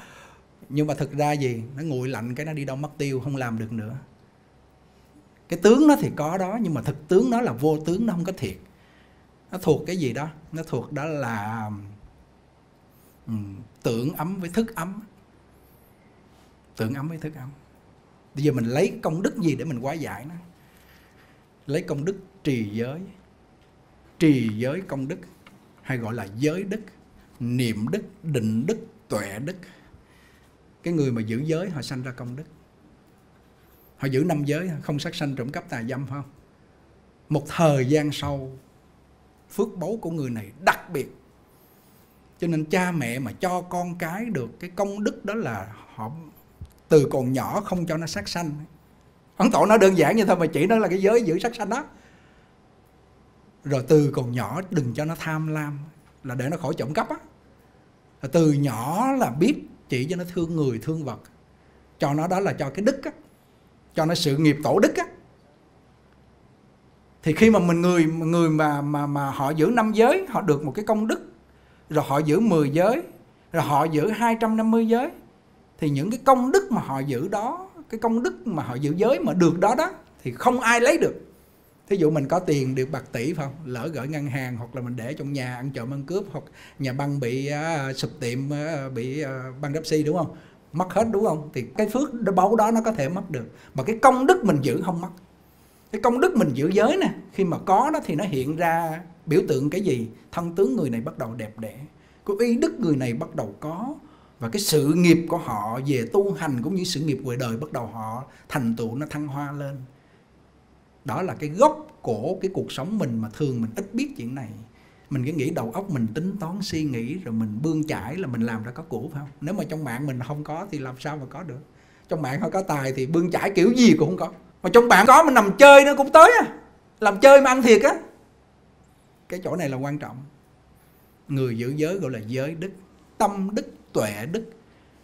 nhưng mà thực ra gì? Nó nguội lạnh cái nó đi đâu mất tiêu không làm được nữa. Cái tướng nó thì có đó nhưng mà thực tướng nó là vô tướng nó không có thiệt. Nó thuộc cái gì đó? Nó thuộc đó là ừ, tưởng ấm với thức ấm. Tưởng ấm với thức ấm. Bây giờ mình lấy công đức gì để mình hóa giải nó? Lấy công đức trì giới. Trì giới công đức hay gọi là giới đức, niệm đức, định đức, tuệ đức. Cái người mà giữ giới, họ sanh ra công đức. Họ giữ năm giới, không sát sanh trộm cắp tà dâm, phải không? Một thời gian sau, phước báu của người này đặc biệt. Cho nên cha mẹ mà cho con cái được cái công đức đó là họ từ còn nhỏ không cho nó sát sanh. Ấn tổ nó đơn giản như thôi mà chỉ nó là cái giới giữ sát sanh đó rồi từ còn nhỏ đừng cho nó tham lam, là để nó khỏi trộm cắp á. Từ nhỏ là biết chỉ cho nó thương người, thương vật. Cho nó đó là cho cái đức á, cho nó sự nghiệp tổ đức á. Thì khi mà mình người người mà mà mà họ giữ năm giới, họ được một cái công đức, rồi họ giữ 10 giới, rồi họ giữ 250 giới, thì những cái công đức mà họ giữ đó, cái công đức mà họ giữ giới mà được đó đó, thì không ai lấy được thí dụ mình có tiền được bạc tỷ phải không? Lỡ gửi ngân hàng hoặc là mình để trong nhà ăn trộm ăn cướp hoặc nhà băng bị uh, sụp tiệm uh, bị uh, băng đắp si đúng không? Mất hết đúng không? Thì cái phước báu đó nó có thể mất được. Mà cái công đức mình giữ không mất. Cái công đức mình giữ giới nè khi mà có đó thì nó hiện ra biểu tượng cái gì? Thân tướng người này bắt đầu đẹp đẽ cái uy đức người này bắt đầu có và cái sự nghiệp của họ về tu hành cũng như sự nghiệp ngoài đời bắt đầu họ thành tựu nó thăng hoa lên đó là cái gốc của cái cuộc sống mình mà thường mình ít biết chuyện này. Mình cứ nghĩ đầu óc mình tính toán, suy nghĩ, rồi mình bươn chải là mình làm ra có của phải không? Nếu mà trong mạng mình không có thì làm sao mà có được? Trong mạng không có tài thì bươn chải kiểu gì cũng không có. Mà trong bạn có mình nằm chơi nó cũng tới à làm chơi mà ăn thiệt á. Cái chỗ này là quan trọng. Người giữ giới gọi là giới đức, tâm đức, tuệ đức.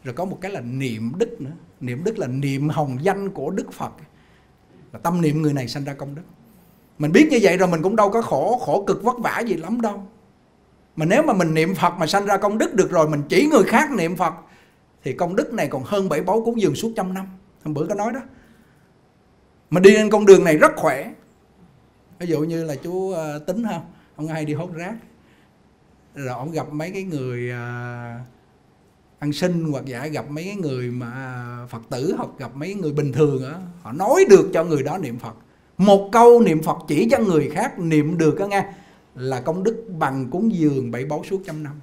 Rồi có một cái là niệm đức nữa. Niệm đức là niệm hồng danh của đức phật là tâm niệm người này sanh ra công đức. Mình biết như vậy rồi mình cũng đâu có khổ khổ cực vất vả gì lắm đâu. Mà nếu mà mình niệm phật mà sanh ra công đức được rồi mình chỉ người khác niệm phật thì công đức này còn hơn bảy báu cúng dường suốt trăm năm. Hôm bữa có nói đó. Mà đi lên con đường này rất khỏe. Ví dụ như là chú uh, tính ha ông hay đi hốt rác. Rồi ông gặp mấy cái người uh, ăn xin hoặc giả gặp mấy cái người mà phật tử hoặc gặp mấy người bình thường á, họ nói được cho người đó niệm phật. Một câu niệm phật chỉ cho người khác niệm được á nghe, là công đức bằng cúng dường bảy báu suốt trăm năm.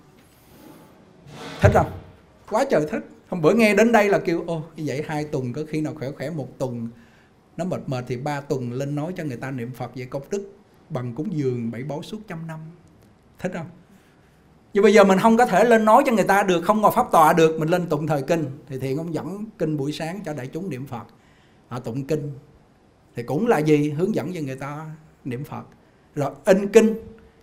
Thích không? Quá trời thích. Hôm bữa nghe đến đây là kêu, ô vậy hai tuần có khi nào khỏe khỏe một tuần. Nó mệt mệt thì ba tuần lên nói cho người ta niệm phật về công đức bằng cúng dường bảy báu suốt trăm năm. Thích không? Nhưng bây giờ mình không có thể lên nói cho người ta được, không ngồi pháp tòa được, mình lên tụng thời kinh. Thì thiện ông dẫn kinh buổi sáng cho đại chúng niệm phật. Họ tụng kinh. Thì cũng là gì? Hướng dẫn cho người ta niệm phật. Rồi in kinh,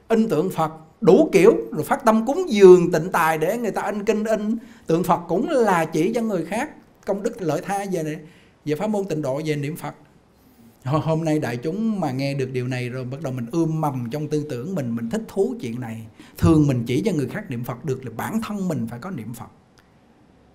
in tượng phật đủ kiểu, rồi phát tâm cúng dường tịnh tài để người ta in kinh, in tượng phật cũng là chỉ cho người khác công đức, lợi tha về này, về pháp môn tịnh độ, về niệm phật hôm nay đại chúng mà nghe được điều này rồi bắt đầu mình ươm mầm trong tư tưởng mình mình thích thú chuyện này. Thường mình chỉ cho người khác niệm phật được là bản thân mình phải có niệm phật.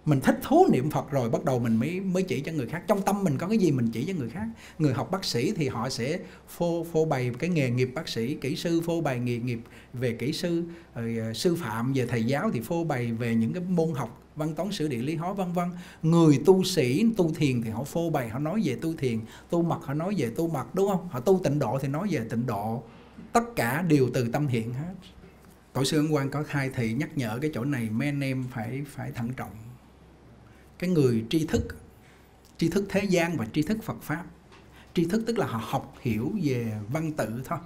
Mình thích thú niệm phật rồi bắt đầu mình mới mới chỉ cho người khác. Trong tâm mình có cái gì mình chỉ cho người khác. Người học bác sĩ thì họ sẽ phô phô bày cái nghề nghiệp bác sĩ, kỹ sư phô bày nghề nghiệp về kỹ sư, rồi à, sư phạm, về thầy giáo thì phô bày về những cái môn học văn toán sử địa lý, hóa vân vân. Người tu sĩ tu thiền thì họ phô bày, họ nói về tu thiền. Tu mật họ nói về tu mật, đúng không? Họ tu tịnh độ thì nói về tịnh độ. Tất cả đều từ tâm hiện hết. Tổ sư ấn quang có khai thị nhắc nhở cái chỗ này, mấy anh em phải phải thận trọng. Cái người tri thức tri thức thế gian và tri thức Phật pháp. Tri thức tức là họ học hiểu về văn tự thôi.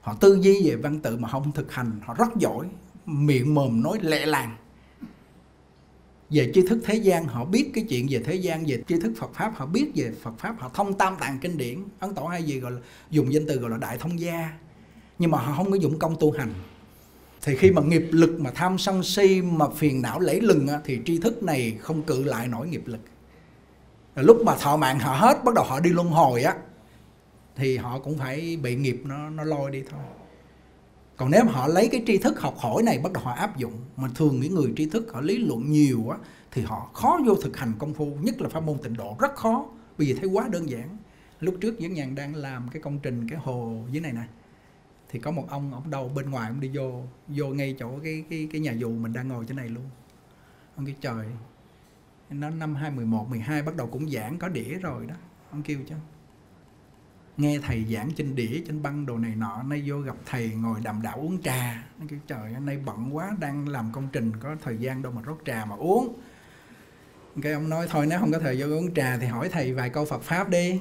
Họ tư duy về văn tự mà không thực hành, họ rất giỏi, miệng mồm nói lẹ làng về tri thức thế gian họ biết cái chuyện về thế gian về tri thức Phật pháp họ biết về Phật pháp họ thông tam tạng kinh điển ấn tổ hay gì gọi là dùng danh từ gọi là đại thông gia. Nhưng mà họ không có dụng công tu hành. Thì khi mà nghiệp lực mà tham sân si mà phiền não lẫy lừng á, thì tri thức này không cự lại nổi nghiệp lực. Rồi lúc mà thọ mạng họ hết bắt đầu họ đi luân hồi á thì họ cũng phải bị nghiệp nó nó lôi đi thôi còn nếu mà họ lấy cái tri thức học hỏi này bắt đầu họ áp dụng, mà thường những người tri thức họ lý luận nhiều á, thì họ khó vô thực hành công phu, nhất là pháp môn tịnh độ, rất khó. Bởi vì thấy quá đơn giản. Lúc trước diễn nhàn đang làm cái công trình, cái hồ dưới này nè, thì có một ông ông đầu bên ngoài ông đi vô vô ngay chỗ cái cái cái nhà dù mình đang ngồi trên này luôn. Ông kêu, trời, nó năm 2011 12 bắt đầu cũng giảng có đĩa rồi đó. Ông kêu chứ nghe thầy giảng trên đĩa trên băng đồ này nọ nay vô gặp thầy ngồi đàm đạo uống trà. Nó kêu trời nay bận quá đang làm công trình có thời gian đâu mà rót trà mà uống. Cái ông nói thôi nếu không có thời gian uống trà thì hỏi thầy vài câu Phật pháp đi.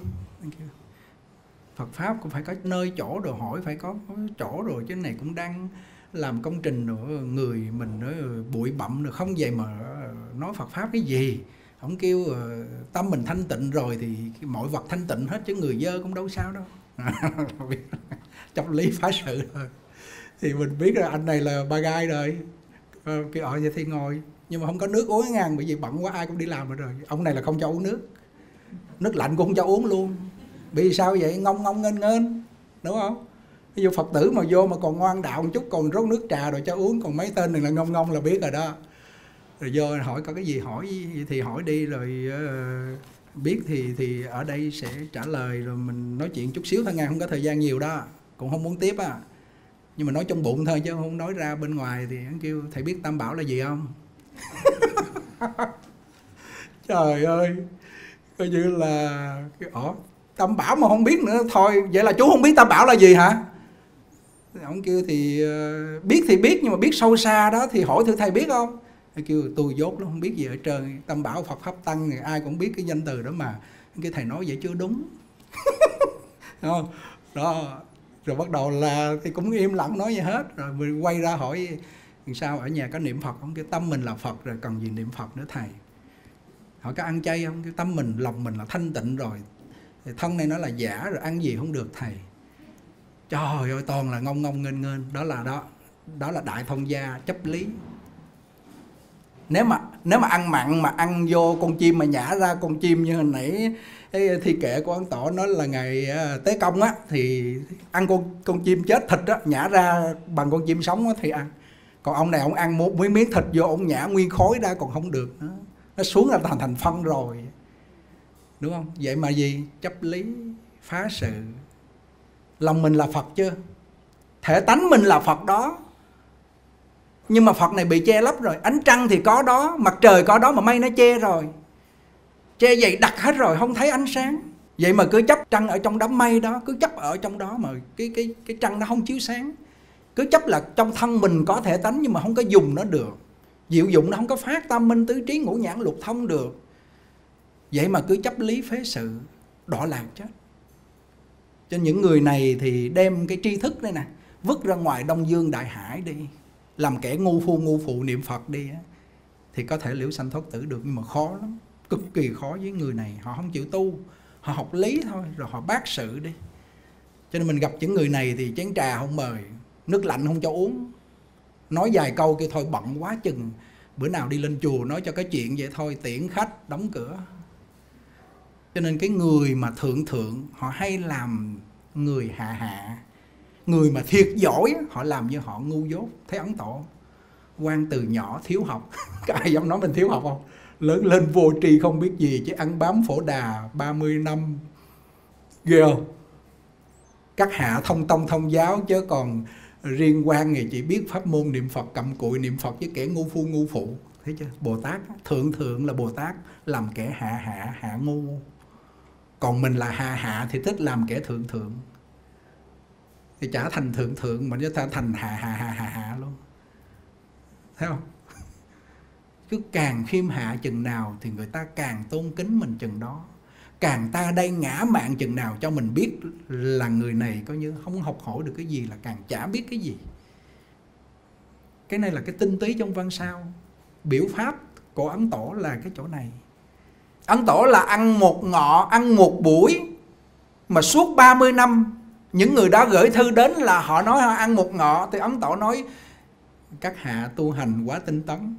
Phật pháp cũng phải có nơi chỗ đồ hỏi phải có, chỗ rồi chứ này cũng đang làm công trình nữa người mình nữa bụi bặm rồi không vậy mà ờ, nói Phật pháp cái gì? Ông kêu uh, tâm mình thanh tịnh rồi thì mọi vật thanh tịnh hết chứ người dơ cũng đâu sao đâu. Trong lý phá sự thôi. Thì mình biết là anh này là ba gai rồi. Ờ, kêu ở vậy thì ngồi. Nhưng mà không có nước uống ngang bởi vì bận quá ai cũng đi làm rồi ông này là không cho uống nước. Nước lạnh cũng không cho uống luôn. Vì sao vậy? Ngông ngông nghênh nghênh đúng không? Ví dụ phật tử mà vô mà còn ngoan đạo một chút còn rót nước trà rồi cho uống còn mấy tên này là ngông ngông là biết rồi đó rồi vô hỏi có cái gì hỏi thì hỏi đi rồi uh, biết thì thì ở đây sẽ trả lời rồi mình nói chuyện chút xíu thôi nghe không có thời gian nhiều đó cũng không muốn tiếp á. Nhưng mà nói trong bụng thôi chứ không nói ra bên ngoài thì hắn kêu thầy biết tam bảo là gì không? Trời ơi coi như là cái ỏ tam bảo mà không biết nữa thôi vậy là chú không biết tam bảo là gì hả? Ông kêu thì ờ, biết thì biết nhưng mà biết sâu xa đó thì hỏi thử thầy biết không? Thầy kêu, tôi dốt lắm, không biết gì ở trơn. Tâm bảo phật pháp tăng thì ai cũng biết cái danh từ đó mà. Cái thầy nói vậy chưa đúng. Không? Đó. Rồi bắt đầu là thì cũng im lặng nói gì hết. Rồi mình quay ra hỏi sao ở nhà có niệm phật không? Cái tâm mình là phật, rồi cần gì niệm phật nữa thầy? Họ có ăn chay không? Cái tâm mình, lòng mình là thanh tịnh rồi. Thì thân này nó là giả, rồi ăn gì không được thầy. Trời ơi, toàn là ngông ngông nghênh nghênh. Đó là đó. Đó là đại thông gia chấp lý nếu mà nếu mà ăn mặn mà ăn vô con chim mà nhả ra con chim như hồi nãy, cái thi kệ của ấn tổ nói là ngày à, tế công á, thì ăn con con chim chết thịt á, nhả ra bằng con chim sống á thì ăn. Còn ông này ông ăn một miếng miếng thịt vô, ông nhả nguyên khối ra còn không được. Nữa nó xuống là thành thành phân rồi. Đúng không? Vậy mà gì? Chấp lý, phá sự. Lòng mình là phật chưa thể tánh mình là phật đó nhưng mà phật này bị che lấp rồi. Ánh trăng thì có đó, mặt trời có đó mà mây nó che rồi. Che dày đặc hết rồi, không thấy ánh sáng. Vậy mà cứ chấp trăng ở trong đám mây đó, cứ chấp ở trong đó mà cái cái cái trăng nó không chiếu sáng. Cứ chấp là trong thân mình có thể tánh nhưng mà không có dùng nó được. Diệu dụng nó không có phát tâm minh tứ trí ngũ nhãn lục thông được. Vậy mà cứ chấp lý phế sự đọa lạc chết. Cho những người này thì đem cái tri thức đây nè, vứt ra ngoài đông dương đại hải đi làm kẻ ngu phu, ngu phụ niệm phật đi thì có thể liễu sanh thoát tử được, nhưng mà khó lắm. Cực kỳ khó với người này. Họ không chịu tu, họ học lý thôi, rồi họ bác sự đi. Cho nên mình gặp những người này thì chén trà không mời, nước lạnh không cho uống. Nói vài câu kia thôi bận quá chừng, bữa nào đi lên chùa nói cho cái chuyện vậy thôi, tiễn khách, đóng cửa. Cho nên cái người mà thượng thượng, họ hay làm người hạ hạ người mà thiệt giỏi họ làm như họ ngu dốt. Thấy ấn tổ quan từ nhỏ thiếu học. Có ai dám nói mình thiếu học không? Lớn lên vô tri không biết gì, chứ ăn bám phổ đà 30 năm. Ghê không? Các hạ thông tông thông giáo, chứ còn riêng quan thì chỉ biết pháp môn niệm phật cầm cụi niệm phật với kẻ ngu phu ngu phụ. Thấy chưa? Bồ tát thượng thượng là bồ tát, làm kẻ hạ hạ hạ ngu. Còn mình là hạ hạ thì thích làm kẻ thượng thượng thì trả thành thượng thượng mà cho thành hạ hạ hạ hạ hạ luôn. Thấy không? Cứ càng khiêm hạ chừng nào thì người ta càng tôn kính mình chừng đó. Càng ta đây ngã mạng chừng nào cho mình biết là người này coi như không học hỏi được cái gì, là càng chả biết cái gì. Cái này là cái tinh túy trong văn sao. Biểu pháp của ấn tổ là cái chỗ này. Ấn tổ là ăn một ngọ, ăn một buổi mà suốt 30 năm những người đó gửi thư đến là họ nói họ ăn một ngọ. Thì ấn tổ nói, các hạ tu hành quá tinh tấn.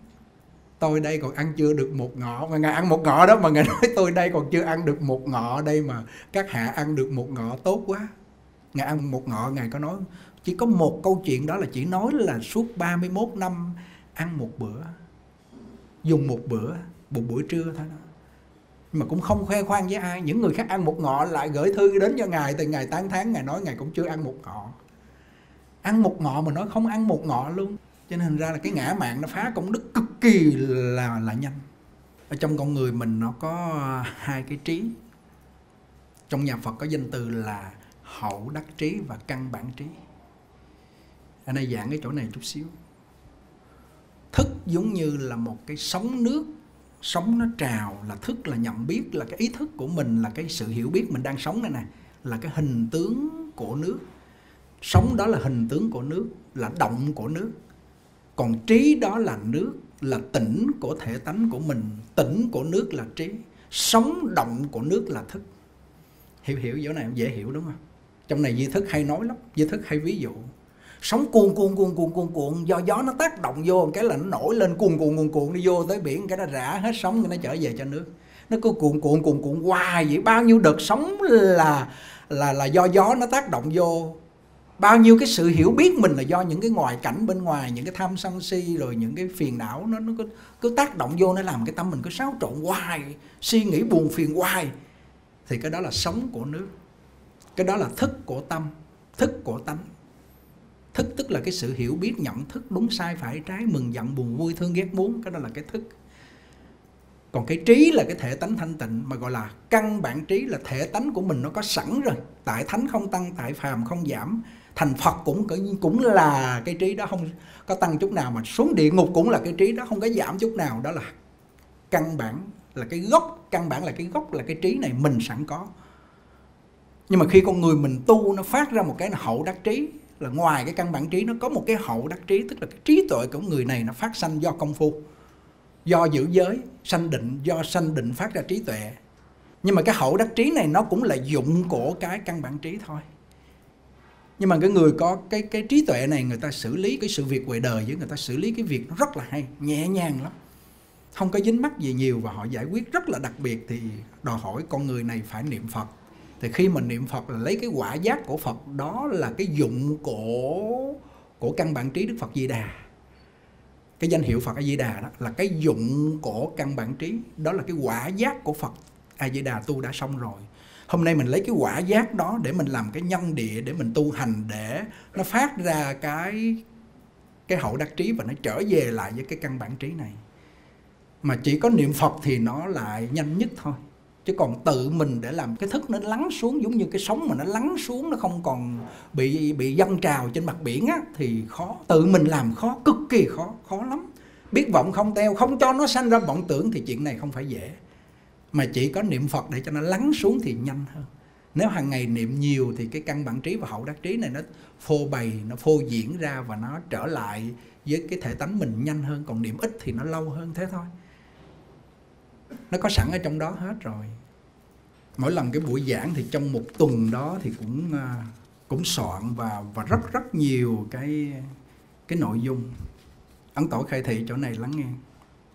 Tôi đây còn ăn chưa được một ngọ. Mà ngài ăn một ngọ đó mà ngài nói, tôi đây còn chưa ăn được một ngọ đây mà các hạ ăn được một ngọ tốt quá. Ngài ăn một ngọ, ngài có nói, chỉ có một câu chuyện đó là chỉ nói là suốt 31 năm ăn một bữa. Dùng một bữa một bữa trưa thôi đó mà cũng không khoe khoang với ai. Những người khác ăn một ngọ lại gửi thư đến cho ngài. Từ ngày tán tháng ngài nói ngài cũng chưa ăn một ngọ. Ăn một ngọ mà nói không ăn một ngọ luôn. Cho nên hình ra là cái ngã mạng nó phá công đức cực kỳ là là nhanh. Ở trong con người mình nó có hai cái trí. Trong nhà Phật có danh từ là hậu đắc trí và căn bản trí. Ở đây giảng cái chỗ này chút xíu. Thức giống như là một cái sóng nước sống nó trào là thức, là nhận biết, là cái ý thức của mình, là cái sự hiểu biết mình đang sống này nè, là cái hình tướng của nước. Sống đó là hình tướng của nước, là động của nước. Còn trí đó là nước, là tỉnh của thể tánh của mình. Tỉnh của nước là trí. Sống động của nước là thức. Hiểu hiểu chỗ này dễ hiểu đúng không? Trong này di thức hay nói lắm. Di thức hay ví dụ sóng cuồn cuồn cuồn cuồn cuồn cuồn do gió nó tác động vô cái là nó nổi lên cuồn cuồn cuồn cuồn đi vô tới biển cái nó rã hết sóng cái nó trở về cho nước. Nó cứ cuộn cuộn cuộn cuộn hoài vậy. Bao nhiêu đợt sóng là là là do gió nó tác động vô. Bao nhiêu cái sự hiểu biết mình là do những cái ngoại cảnh bên ngoài những cái tham sân si rồi những cái phiền não nó nó cứ, cứ tác động vô nó làm cái tâm mình cứ xáo trộn hoài suy nghĩ buồn phiền hoài. Thì cái đó là sống của nước. Cái đó là thức của tâm thức của tánh thức, tức là cái sự hiểu biết, nhận thức đúng sai phải, trái mừng, giận, buồn, vui, thương, ghét, muốn, cái đó là cái thức. Còn cái trí là cái thể tánh thanh tịnh, mà gọi là căn bản trí là thể tánh của mình nó có sẵn rồi. Tại thánh không tăng, tại phàm không giảm. Thành phật cũng cũng là cái trí đó không có tăng chút nào, mà xuống địa ngục cũng là cái trí đó, không có giảm chút nào. Đó là căn bản, là cái gốc, căn bản là cái gốc, là cái trí này mình sẵn có. Nhưng mà khi con người mình tu, nó phát ra một cái hậu đắc trí là ngoài cái căn bản trí, nó có một cái hậu đắc trí, tức là cái trí tuệ của người này nó phát sanh do công phu, do giữ giới, sanh định, do sanh định phát ra trí tuệ. Nhưng mà cái hậu đắc trí này nó cũng là dụng của cái căn bản trí thôi. Nhưng mà cái người có cái cái trí tuệ này, người ta xử lý cái sự việc ngoài đời với người ta xử lý cái việc nó rất là hay, nhẹ nhàng lắm. Không có dính mắc gì nhiều và họ giải quyết rất là đặc biệt thì đòi hỏi con người này phải niệm phật thì khi mình niệm phật là lấy cái quả giác của phật, đó là cái dụng của của căn bản trí đức phật di đà. Cái danh hiệu phật a di đà đó là cái dụng của căn bản trí. Đó là cái quả giác của phật a di đà tu đã xong rồi. Hôm nay mình lấy cái quả giác đó để mình làm cái nhân địa, để mình tu hành, để nó phát ra cái cái hậu đắc trí và nó trở về lại với cái căn bản trí này. Mà chỉ có niệm phật thì nó lại nhanh nhất thôi chứ còn tự mình để làm cái thức nó lắng xuống giống như cái sóng mà nó lắng xuống, nó không còn bị bị dâng trào trên mặt biển á, thì khó. Tự mình làm khó, cực kỳ khó khó lắm. Biết vọng không teo, không cho nó sanh ra vọng tưởng thì chuyện này không phải dễ. Mà chỉ có niệm phật để cho nó lắng xuống thì nhanh hơn. Nếu hàng ngày niệm nhiều thì cái căn bản trí và hậu đắc trí này nó phô bày, nó phô diễn ra và nó trở lại với cái thể tánh mình nhanh hơn. Còn niệm ít thì nó lâu hơn thế thôi. Nó có sẵn ở trong đó hết rồi mỗi lần cái buổi giảng thì trong một tuần đó thì cũng à, cũng soạn và và rất rất nhiều cái cái nội dung. Ấn tổ khai thị chỗ này lắng nghe.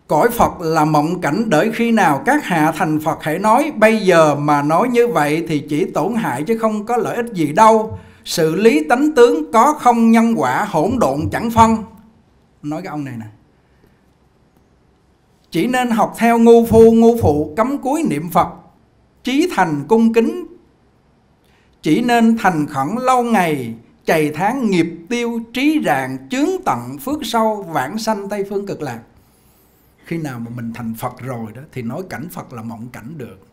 Cõi Phật là mộng cảnh đợi khi nào các hạ thành Phật hãy nói, bây giờ mà nói như vậy thì chỉ tổn hại chứ không có lợi ích gì đâu. Sự lý tánh tướng có không nhân quả, hỗn độn chẳng phân. Nói cái ông này nè. Chỉ nên học theo ngu phu, ngu phụ, cấm cuối niệm Phật trí thành cung kính. Chỉ nên thành khẩn lâu ngày, chày tháng nghiệp tiêu, trí rạng chướng tận phước sâu vãng sanh tây phương cực lạc. Khi nào mà mình thành phật rồi đó, thì nói cảnh phật là mộng cảnh được.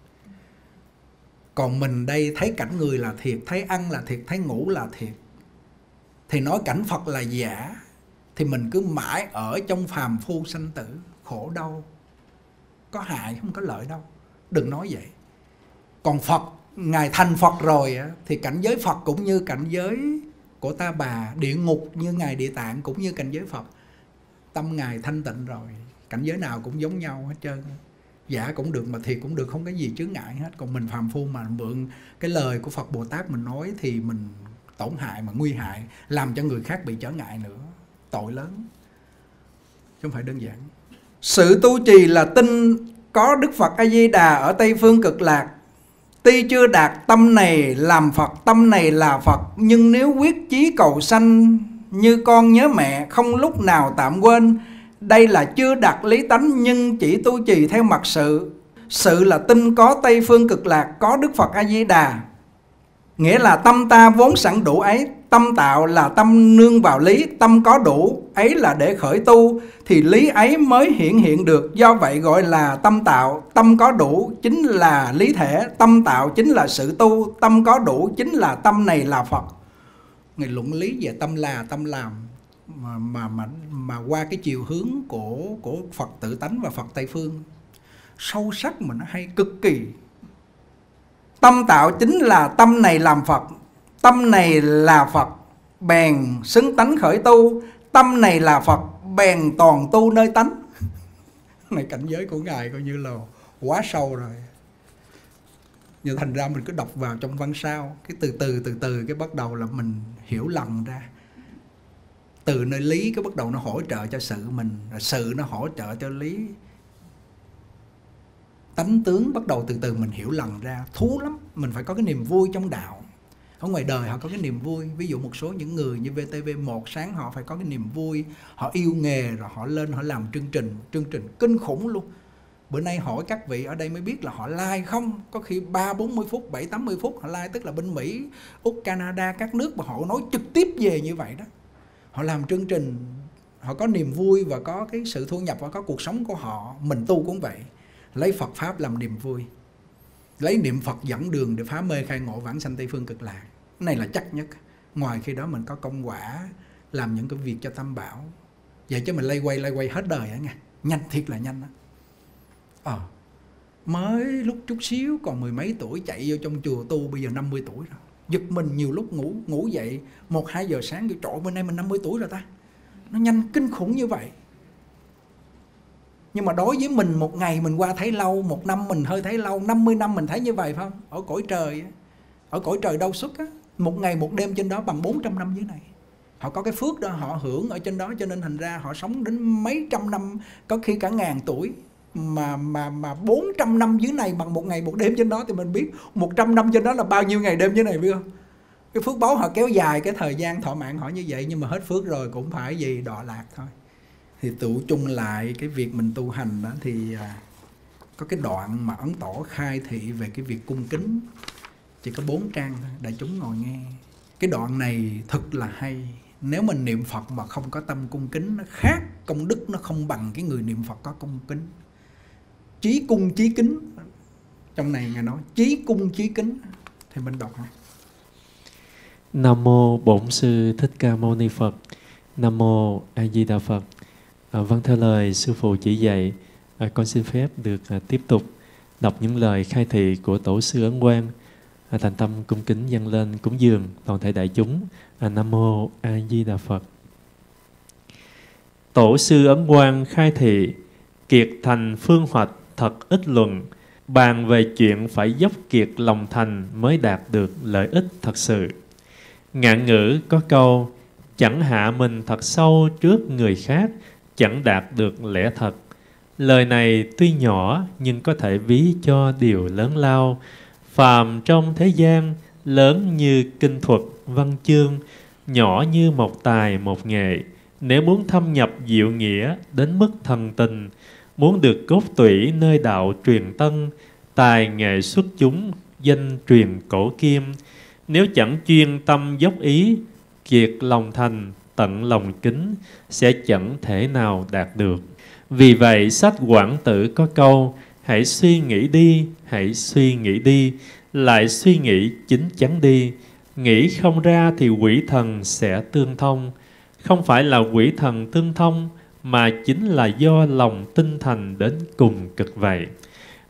Còn mình đây thấy cảnh người là thiệt, thấy ăn là thiệt, thấy ngủ là thiệt. Thì nói cảnh phật là giả, thì mình cứ mãi ở trong phàm phu sanh tử, khổ đau. Có hại không có lợi đâu. Đừng nói vậy còn phật, ngài thành phật rồi thì cảnh giới phật cũng như cảnh giới của ta bà, địa ngục như ngài địa tạng cũng như cảnh giới phật. Tâm ngài thanh tịnh rồi, cảnh giới nào cũng giống nhau hết trơn giả cũng được mà thiệt cũng được, không có gì chướng ngại hết. Còn mình phàm phu mà mượn cái lời của phật bồ tát mình nói thì mình tổn hại mà nguy hại, làm cho người khác bị trở ngại nữa. Tội lớn. Chứ không phải đơn giản. Sự tu trì là tin có đức phật a di đà ở tây phương cực lạc. Tuy chưa đạt tâm này làm Phật, tâm này là Phật, nhưng nếu quyết chí cầu sanh như con nhớ mẹ, không lúc nào tạm quên, đây là chưa đạt lý tánh nhưng chỉ tu trì theo mặt sự. Sự là tin có Tây Phương cực lạc, có Đức Phật A-di-đà. Nghĩa là tâm ta vốn sẵn đủ ấy, tâm tạo là tâm nương vào lý, tâm có đủ, ấy là để khởi tu, thì lý ấy mới hiện hiện được. Do vậy gọi là tâm tạo, tâm có đủ chính là lý thể, tâm tạo chính là sự tu, tâm có đủ chính là tâm này là Phật. Người luận lý về tâm là, tâm làm, mà mà mà, mà qua cái chiều hướng của của Phật tự tánh và Phật Tây phương sâu sắc mà nó hay cực kỳ tâm tạo chính là tâm này làm Phật tâm này là Phật, bèn xứng tánh khởi tu. Tâm này là phật, bèn toàn tu nơi tánh. Này, cảnh giới của ngài coi như là quá sâu rồi. Nhưng thành ra mình cứ đọc vào trong văn sao, cái từ từ từ từ cái bắt đầu là mình hiểu lầm ra. Từ nơi lý cái bắt đầu nó hỗ trợ cho sự mình, rồi sự nó hỗ trợ cho lý. Tánh tướng bắt đầu từ từ mình hiểu lần ra. Thú lắm, mình phải có cái niềm vui trong đạo ở ngoài đời họ có cái niềm vui. Ví dụ một số những người như VTV1 sáng họ phải có cái niềm vui, họ yêu nghề rồi họ lên họ làm chương trình chương trình kinh khủng luôn. Bữa nay hỏi các vị ở đây mới biết là họ like không? Có khi ba, bốn mươi phút, bảy, tám mươi phút họ like, tức là bên Mỹ, Úc, Canada, các nước mà họ nói trực tiếp về như vậy đó. Họ làm chương trình, họ có niềm vui và có cái sự thu nhập và có cuộc sống của họ, mình tu cũng vậy. Lấy Phật pháp làm niềm vui. Lấy niệm Phật dẫn đường để phá mê khai ngộ vãng sanh Tây phương cực lạc này là chắc nhất. Ngoài khi đó mình có công quả làm những cái việc cho tam bảo. Vậy chứ mình lay quay lay quay hết đời á nghe, nhanh thiệt là nhanh á. Ờ à, mới lúc chút xíu còn mười mấy tuổi chạy vô trong chùa tu bây giờ 50 tuổi rồi. Giật mình nhiều lúc ngủ ngủ dậy một hai giờ sáng kêu trội bên nay mình 50 tuổi rồi ta. Nó nhanh kinh khủng như vậy. Nhưng mà đối với mình một ngày mình qua thấy lâu một năm mình hơi thấy lâu 50 năm mình thấy như vậy phải không? Ở cõi trời ở cõi trời đâu xuất á một ngày, một đêm trên đó bằng 400 năm dưới này. Họ có cái phước đó, họ hưởng ở trên đó, cho nên thành ra họ sống đến mấy trăm năm, có khi cả ngàn tuổi. Mà mà mà 400 năm dưới này bằng một ngày, một đêm trên đó thì mình biết 100 năm trên đó là bao nhiêu ngày đêm dưới này, biết không? Cái phước báo họ kéo dài cái thời gian thọ mạng họ như vậy, nhưng mà hết phước rồi cũng phải gì, đọa lạc thôi. Thì tụ chung lại cái việc mình tu hành đó thì à, có cái đoạn mà ấn tổ khai thị về cái việc cung kính chỉ có bốn trang thôi đại chúng ngồi nghe cái đoạn này thật là hay nếu mình niệm phật mà không có tâm cung kính nó khác công đức nó không bằng cái người niệm phật có cung kính trí cung trí kính trong này ngài nói trí cung trí kính thì mình đọc này Nam mô Bổn sư Thích Ca Mâu Ni Phật. Nam mô A Di Đà Phật. À, vâng theo lời sư phụ chỉ dạy, à, con xin phép được à, tiếp tục đọc những lời khai thị của tổ sư Ấn Quang. Thành tâm cung kính dâng lên cúng dường toàn thể đại chúng. À, Nam mô A Di Đà Phật. Tổ sư Ấn Quang khai thị kiệt thành phương hoạch thật ít luận bàn về chuyện phải dốc kiệt lòng thành mới đạt được lợi ích thật sự ngạn ngữ có câu chẳng hạ mình thật sâu trước người khác chẳng đạt được lẽ thật lời này tuy nhỏ nhưng có thể ví cho điều lớn lao phàm trong thế gian lớn như kinh thuật văn chương nhỏ như một tài một nghệ nếu muốn thâm nhập diệu nghĩa đến mức thần tình muốn được cốt tủy nơi đạo truyền tân, tài nghệ xuất chúng, danh truyền cổ kim. Nếu chẳng chuyên tâm dốc ý, kiệt lòng thành, tận lòng kính, sẽ chẳng thể nào đạt được. Vì vậy, sách Quảng Tử có câu, hãy suy nghĩ đi, hãy suy nghĩ đi, lại suy nghĩ chính chắn đi. Nghĩ không ra thì quỷ thần sẽ tương thông. Không phải là quỷ thần tương thông, mà chính là do lòng tinh thành đến cùng cực vậy.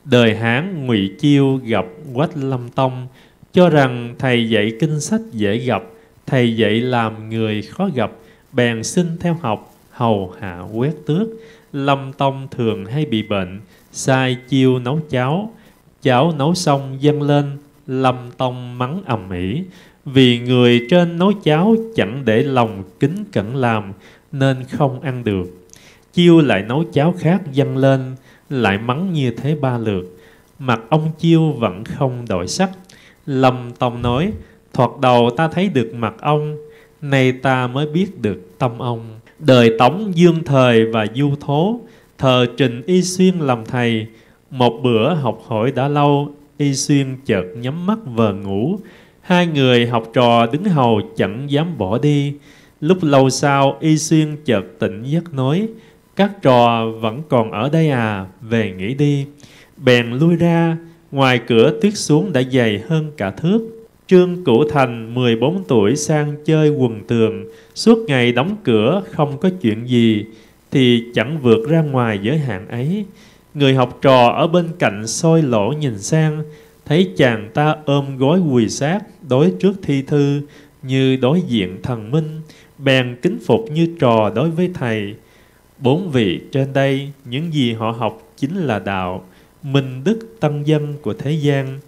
Đời Hán Ngụy Chiêu gặp Quách Lâm Tông cho rằng thầy dạy kinh sách dễ gặp, thầy dạy làm người khó gặp, bèn xin theo học, hầu hạ quét tước. Lâm Tông thường hay bị bệnh, sai chiêu nấu cháo, cháo nấu xong dâng lên, Lâm Tông mắng ầm ĩ vì người trên nấu cháo chẳng để lòng kính cẩn làm nên không ăn được Chiêu lại nấu cháo khác dâng lên, lại mắng như thế ba lượt. Mặt ông Chiêu vẫn không đổi sắc. Lâm Tông nói, thoạt đầu ta thấy được mặt ông, nay ta mới biết được tâm ông. Đời Tống Dương Thời và Du Thố, thờ Trình Y Xuyên làm thầy. Một bữa học hỏi đã lâu, Y Xuyên chợt nhắm mắt vờ ngủ. Hai người học trò đứng hầu chẳng dám bỏ đi. Lúc lâu sau, Y Xuyên chợt tỉnh giấc nói, các trò vẫn còn ở đây à, về nghỉ đi. Bèn lui ra, ngoài cửa tuyết xuống đã dày hơn cả thước. Trương Cửu Thành 14 tuổi sang chơi quần tường, suốt ngày đóng cửa không có chuyện gì, thì chẳng vượt ra ngoài giới hạn ấy. Người học trò ở bên cạnh soi lỗ nhìn sang, thấy chàng ta ôm gối quỳ sát đối trước thi thư, như đối diện thần minh, bèn kính phục như trò đối với thầy. Bốn vị trên đây, những gì họ học chính là đạo, minh đức tăng dân của thế gian,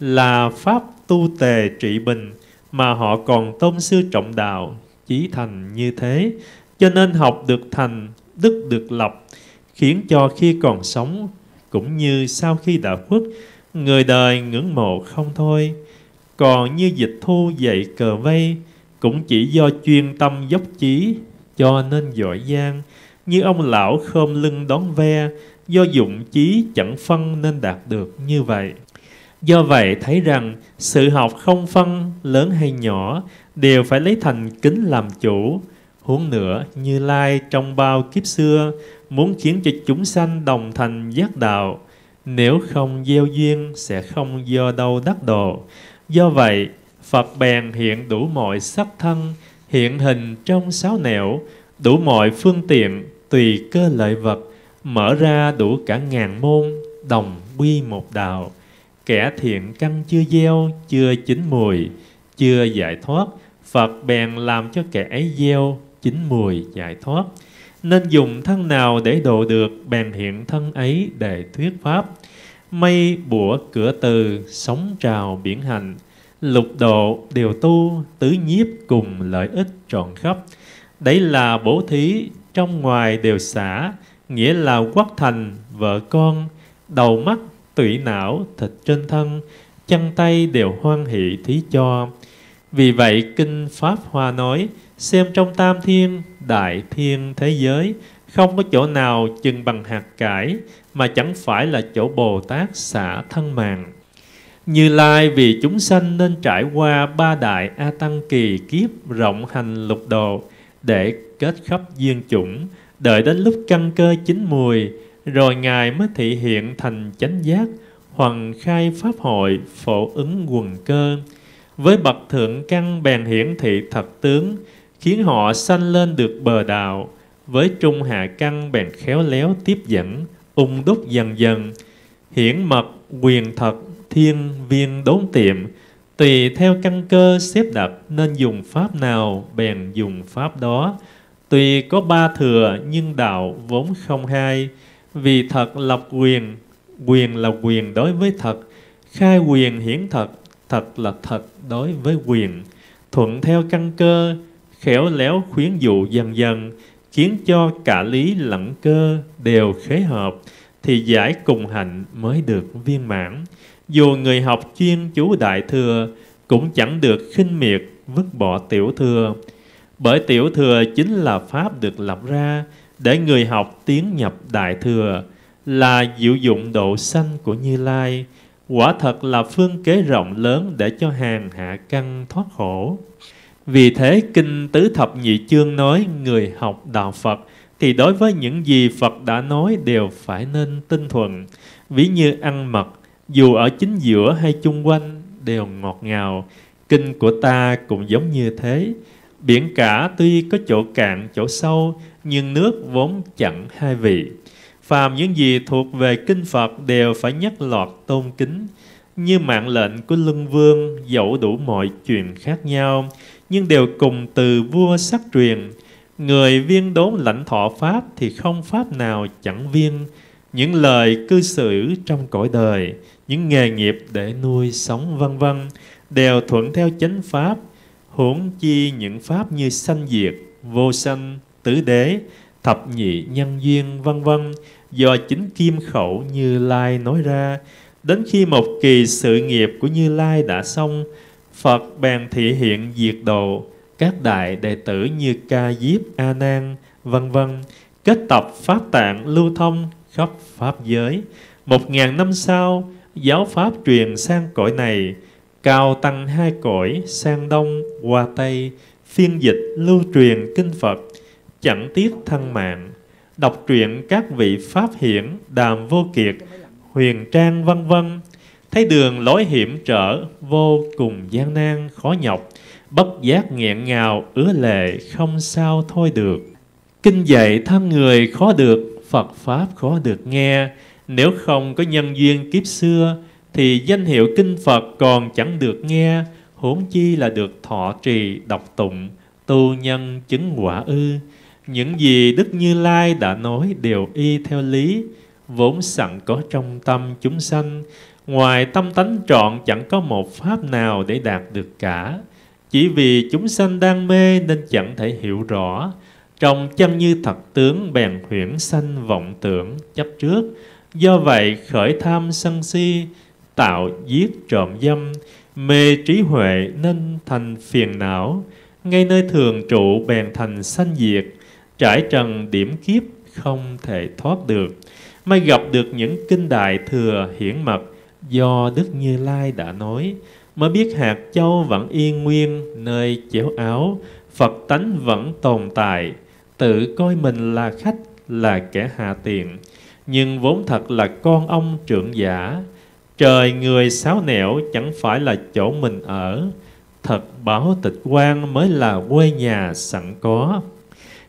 là pháp tu tề trị bình, mà họ còn tôn sư trọng đạo, chí thành như thế, cho nên học được thành, đức được lập, khiến cho khi còn sống cũng như sau khi đã khuất, người đời ngưỡng mộ không thôi. Còn như dịch thu dạy cờ vây, cũng chỉ do chuyên tâm dốc chí, cho nên giỏi giang, như ông lão khom lưng đón ve, do dụng chí chẳng phân nên đạt được như vậy. Do vậy thấy rằng sự học không phân lớn hay nhỏ đều phải lấy thành kính làm chủ. Huống nữa, Như Lai trong bao kiếp xưa muốn khiến cho chúng sanh đồng thành giác đạo. Nếu không gieo duyên sẽ không do đâu đắc độ. Do vậy, Phật bèn hiện đủ mọi sắc thân, hiện hình trong sáu nẻo, đủ mọi phương tiện, tùy cơ lợi vật, mở ra đủ cả ngàn môn, đồng quy một đạo. Kẻ thiện căn chưa gieo, chưa chín mùi, chưa giải thoát, Phật bèn làm cho kẻ ấy gieo, chín mùi giải thoát. Nên dùng thân nào để độ được, bèn hiện thân ấy để thuyết pháp. Mây bủa cửa từ, sóng trào biển hành, lục độ đều tu, tứ nhiếp cùng lợi ích trọn khắp. Đấy là bố thí, trong ngoài đều xả, nghĩa là quắc thành, vợ con, đầu mắt, tủy não, thịt trên thân, chân tay đều hoan hỷ thí cho. Vì vậy, Kinh Pháp Hoa nói, xem trong tam thiên, đại thiên thế giới, không có chỗ nào chừng bằng hạt cải, mà chẳng phải là chỗ Bồ Tát xả thân mạng. Như Lai vì chúng sanh nên trải qua ba đại A Tăng kỳ kiếp rộng hành lục độ để kết khắp duyên chủng, đợi đến lúc căn cơ chín mùi, rồi Ngài mới thị hiện thành chánh giác, hoàng khai pháp hội, phổ ứng quần cơ. Với bậc thượng căn bèn hiển thị thật tướng, khiến họ sanh lên được bờ đạo. Với trung hạ căn bèn khéo léo tiếp dẫn, ung đúc dần dần, hiển mật quyền thật thiên viên đốn tiệm tùy theo căn cơ xếp đặt nên dùng pháp nào bèn dùng pháp đó tùy có ba thừa nhưng đạo vốn không hai vì thật lập quyền quyền là quyền đối với thật khai quyền hiển thật thật là thật đối với quyền thuận theo căn cơ khéo léo khuyến dụ dần dần khiến cho cả lý lẫn cơ đều khế hợp thì giải cùng hạnh mới được viên mãn dù người học chuyên chú đại thừa cũng chẳng được khinh miệt vứt bỏ tiểu thừa. Bởi tiểu thừa chính là pháp được lập ra để người học tiến nhập đại thừa, là diệu dụng độ sanh của Như Lai. Quả thật là phương kế rộng lớn để cho hàng hạ căn thoát khổ. Vì thế Kinh Tứ Thập Nhị Chương nói người học Đạo Phật thì đối với những gì Phật đã nói đều phải nên tinh thuần. Ví như ăn mật, dù ở chính giữa hay chung quanh đều ngọt ngào. Kinh của ta cũng giống như thế. Biển cả tuy có chỗ cạn, chỗ sâu, nhưng nước vốn chẳng hai vị. Phàm những gì thuộc về kinh Phật đều phải nhắc lọt tôn kính. Như mạng lệnh của lưng Vương dẫu đủ mọi chuyện khác nhau, nhưng đều cùng từ vua sắc truyền. Người viên đốn lãnh thọ Pháp thì không Pháp nào chẳng viên. Những lời cư xử trong cõi đời, những nghề nghiệp để nuôi sống vân vân đều thuận theo chánh pháp huống chi những pháp như sanh diệt vô sanh tứ đế thập nhị nhân duyên vân vân do chính kim khẩu như lai nói ra đến khi một kỳ sự nghiệp của như lai đã xong phật bèn thị hiện diệt độ các đại đệ tử như ca diếp a nan vân vân kết tập pháp tạng lưu thông khắp pháp giới. Một ngàn năm sau giáo pháp truyền sang cõi này, cao tăng hai cõi sang đông qua tây, phiên dịch lưu truyền kinh Phật, chẳng tiếc thân mạng, đọc truyện các vị pháp hiển, đàm vô kiệt, huyền trang vân vân, thấy đường lối hiểm trở vô cùng gian nan khó nhọc, bất giác nghẹn ngào ứa lệ không sao thôi được. Kinh dạy thân người khó được, Phật Pháp khó được nghe, nếu không có nhân duyên kiếp xưa thì danh hiệu kinh Phật còn chẳng được nghe, huống chi là được thọ trì đọc tụng, tu nhân chứng quả ư. Những gì Đức Như Lai đã nói đều y theo lý, vốn sẵn có trong tâm chúng sanh. Ngoài tâm tánh trọn chẳng có một pháp nào để đạt được cả. Chỉ vì chúng sanh đang mê nên chẳng thể hiểu rõ. Trong chân như thật tướng bèn huyễn sanh vọng tưởng chấp trước. Do vậy khởi tham sân si, tạo giết trộm dâm, mê trí huệ nên thành phiền não. Ngay nơi thường trụ bèn thành sanh diệt, trải trần điểm kiếp không thể thoát được. May gặp được những kinh đại thừa hiển mật do Đức Như Lai đã nói, mới biết hạt châu vẫn yên nguyên nơi chéo áo, Phật tánh vẫn tồn tại, tự coi mình là khách, là kẻ hạ tiện, nhưng vốn thật là con ông trưởng giả. Trời người sáo nẻo chẳng phải là chỗ mình ở, thật báo tịch quan mới là quê nhà sẵn có.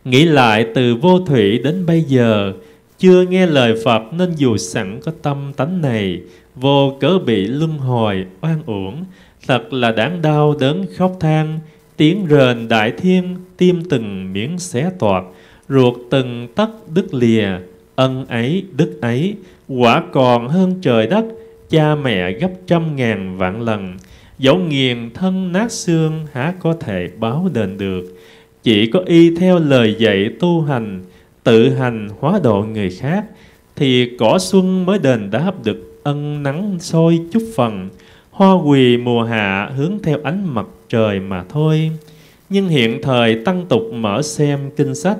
Nghĩ lại từ vô thủy đến bây giờ, chưa nghe lời Phật nên dù sẵn có tâm tánh này, vô cớ bị luân hồi oan uổng, thật là đáng đau đớn khóc than, tiếng rền đại thiên, tim từng miếng xé toạc, ruột từng tấc đứt lìa, ân ấy đức ấy, quả còn hơn trời đất, cha mẹ gấp trăm ngàn vạn lần, dẫu nghiền thân nát xương há có thể báo đền được. Chỉ có y theo lời dạy tu hành, tự hành hóa độ người khác, thì cỏ xuân mới đền đáp được ân nắng soi chút phần, hoa quỳ mùa hạ hướng theo ánh mặt trời mà thôi. Nhưng hiện thời tăng tục mở xem kinh sách,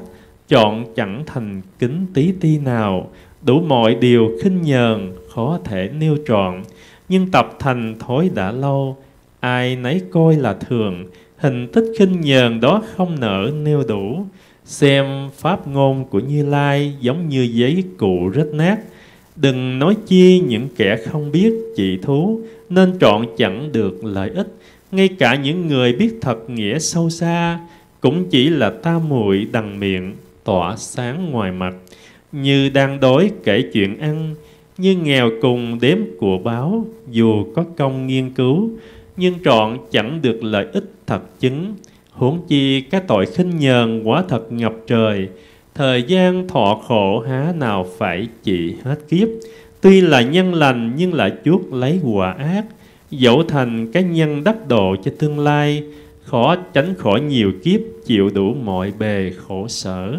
chọn chẳng thành kính tí ti nào, đủ mọi điều khinh nhờn, khó thể nêu trọn. Nhưng tập thành thói đã lâu, ai nấy coi là thường, hình tích khinh nhờn đó không nở nêu đủ. Xem pháp ngôn của Như Lai giống như giấy cụ rách nát, đừng nói chi những kẻ không biết chị thú, nên trọn chẳng được lợi ích. Ngay cả những người biết thật nghĩa sâu xa, cũng chỉ là ta muội đằng miệng, tỏa sáng ngoài mặt. Như đang đói kể chuyện ăn, như nghèo cùng đếm của báo, dù có công nghiên cứu, nhưng trọn chẳng được lợi ích thật chứng. Huống chi cái tội khinh nhờn quá thật ngập trời, thời gian thọ khổ há nào phải chỉ hết kiếp. Tuy là nhân lành nhưng lại chuốc lấy quả ác, dẫu thành cái nhân đắc độ cho tương lai, khó tránh khỏi nhiều kiếp chịu đủ mọi bề khổ sở.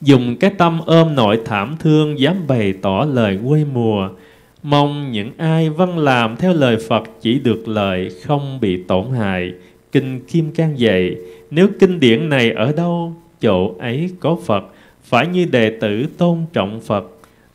Dùng cái tâm ôm nội thảm thương dám bày tỏ lời quê mùa, mong những ai văn làm theo lời Phật chỉ được lợi không bị tổn hại. Kinh Kim Cang dạy, nếu kinh điển này ở đâu, chỗ ấy có Phật, phải như đệ tử tôn trọng Phật.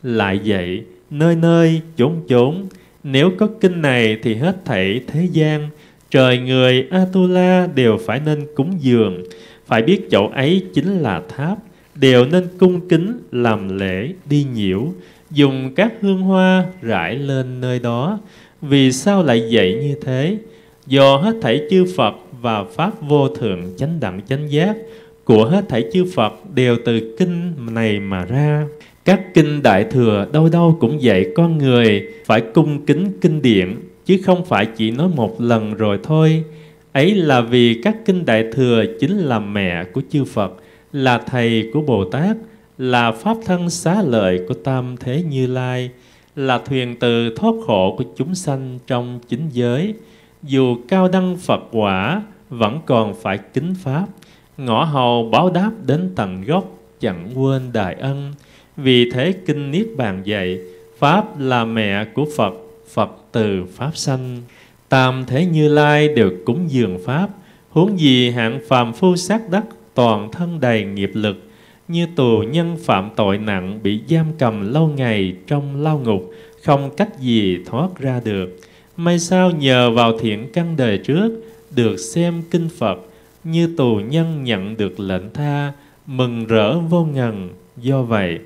Lại dạy, nơi nơi, chốn chốn, nếu có kinh này thì hết thảy thế gian, trời người Atula đều phải nên cúng dường, phải biết chỗ ấy chính là tháp, đều nên cung kính làm lễ đi nhiễu, dùng các hương hoa rải lên nơi đó. Vì sao lại dạy như thế? Do hết thảy chư Phật và Pháp vô thượng chánh đẳng chánh giác của hết thảy chư Phật đều từ kinh này mà ra. Các kinh Đại Thừa đâu đâu cũng dạy con người phải cung kính kinh điển, chứ không phải chỉ nói một lần rồi thôi. Ấy là vì các kinh Đại Thừa chính là mẹ của chư Phật, là thầy của Bồ Tát, là pháp thân xá lợi của Tam Thế Như Lai, là thuyền từ thoát khổ của chúng sanh trong chính giới. Dù cao đăng Phật quả, vẫn còn phải kính Pháp, ngõ hầu báo đáp đến tận gốc, chẳng quên đại ân. Vì thế Kinh Niết Bàn dạy, Pháp là mẹ của Phật, Phật từ Pháp sanh. Tam Thế Như Lai đều cúng dường Pháp, huống gì hạng phàm phu sát đắc toàn thân đầy nghiệp lực, như tù nhân phạm tội nặng bị giam cầm lâu ngày trong lao ngục, không cách gì thoát ra được. May sao nhờ vào thiện căn đời trước, được xem kinh Phật, như tù nhân nhận được lệnh tha, mừng rỡ vô ngần. Do vậy,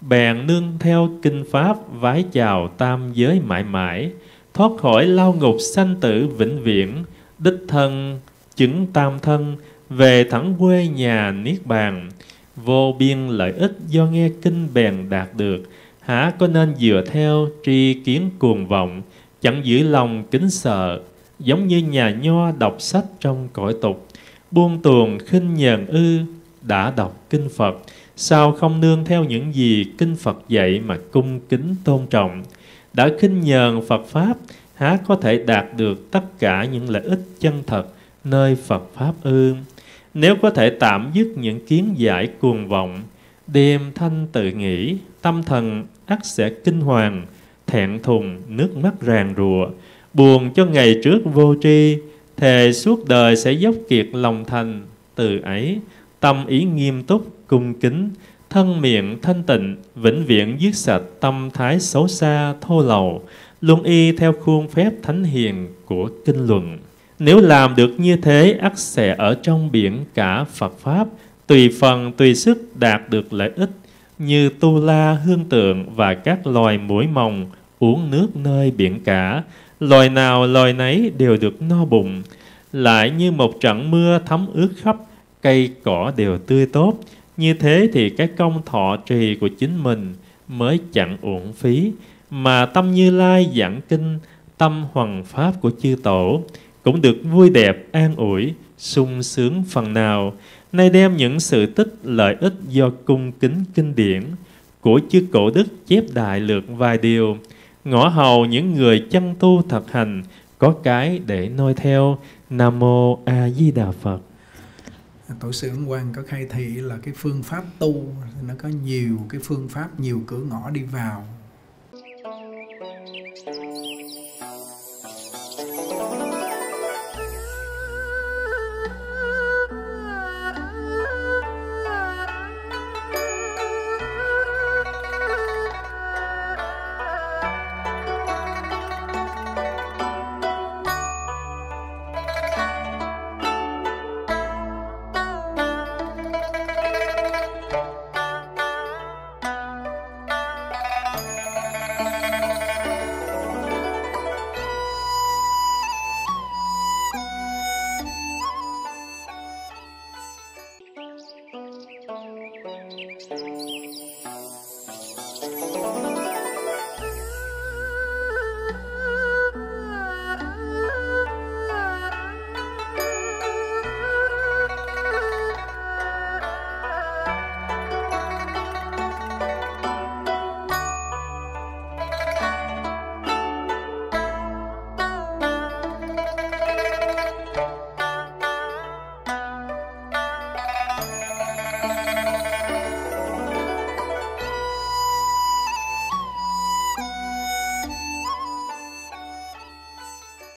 bèn nương theo kinh pháp vái chào tam giới mãi mãi, thoát khỏi lao ngục sanh tử vĩnh viễn, đích thân, chứng tam thân, về thẳng quê nhà Niết Bàn, vô biên lợi ích do nghe kinh bèn đạt được, hả có nên dựa theo tri kiến cuồng vọng, chẳng giữ lòng kính sợ, giống như nhà nho đọc sách trong cõi tục, buông tuồng khinh nhờn ư, đã đọc kinh Phật, sao không nương theo những gì kinh Phật dạy mà cung kính tôn trọng, đã khinh nhờn Phật Pháp, há có thể đạt được tất cả những lợi ích chân thật nơi Phật Pháp ư? Nếu có thể tạm dứt những kiến giải cuồng vọng, đêm thanh tự nghĩ, tâm thần ắt sẽ kinh hoàng, thẹn thùng, nước mắt ràn rùa, buồn cho ngày trước vô tri, thề suốt đời sẽ dốc kiệt lòng thành, từ ấy, tâm ý nghiêm túc, cung kính, thân miệng thanh tịnh, vĩnh viễn giết sạch tâm thái xấu xa, thô lầu, luôn y theo khuôn phép thánh hiền của kinh luận. Nếu làm được như thế, ắt sẽ ở trong biển cả Phật Pháp, tùy phần tùy sức đạt được lợi ích, như tu la hương tượng và các loài mũi mồng uống nước nơi biển cả, loài nào loài nấy đều được no bụng, lại như một trận mưa thấm ướt khắp, cây cỏ đều tươi tốt. Như thế thì cái công thọ trì của chính mình mới chẳng uổng phí, mà tâm Như Lai giảng kinh, tâm hoằng pháp của chư tổ cũng được vui đẹp, an ủi, sung sướng phần nào. Nay đem những sự tích lợi ích do cung kính kinh điển của chư cổ đức chép đại lược vài điều, ngõ hầu những người chân tu thật hành, có cái để noi theo. Nam mô A Di Đà Phật. Tổ sư Ấn Quang có khai thị là cái phương pháp tu nó có nhiều cái phương pháp, nhiều cửa ngõ đi vào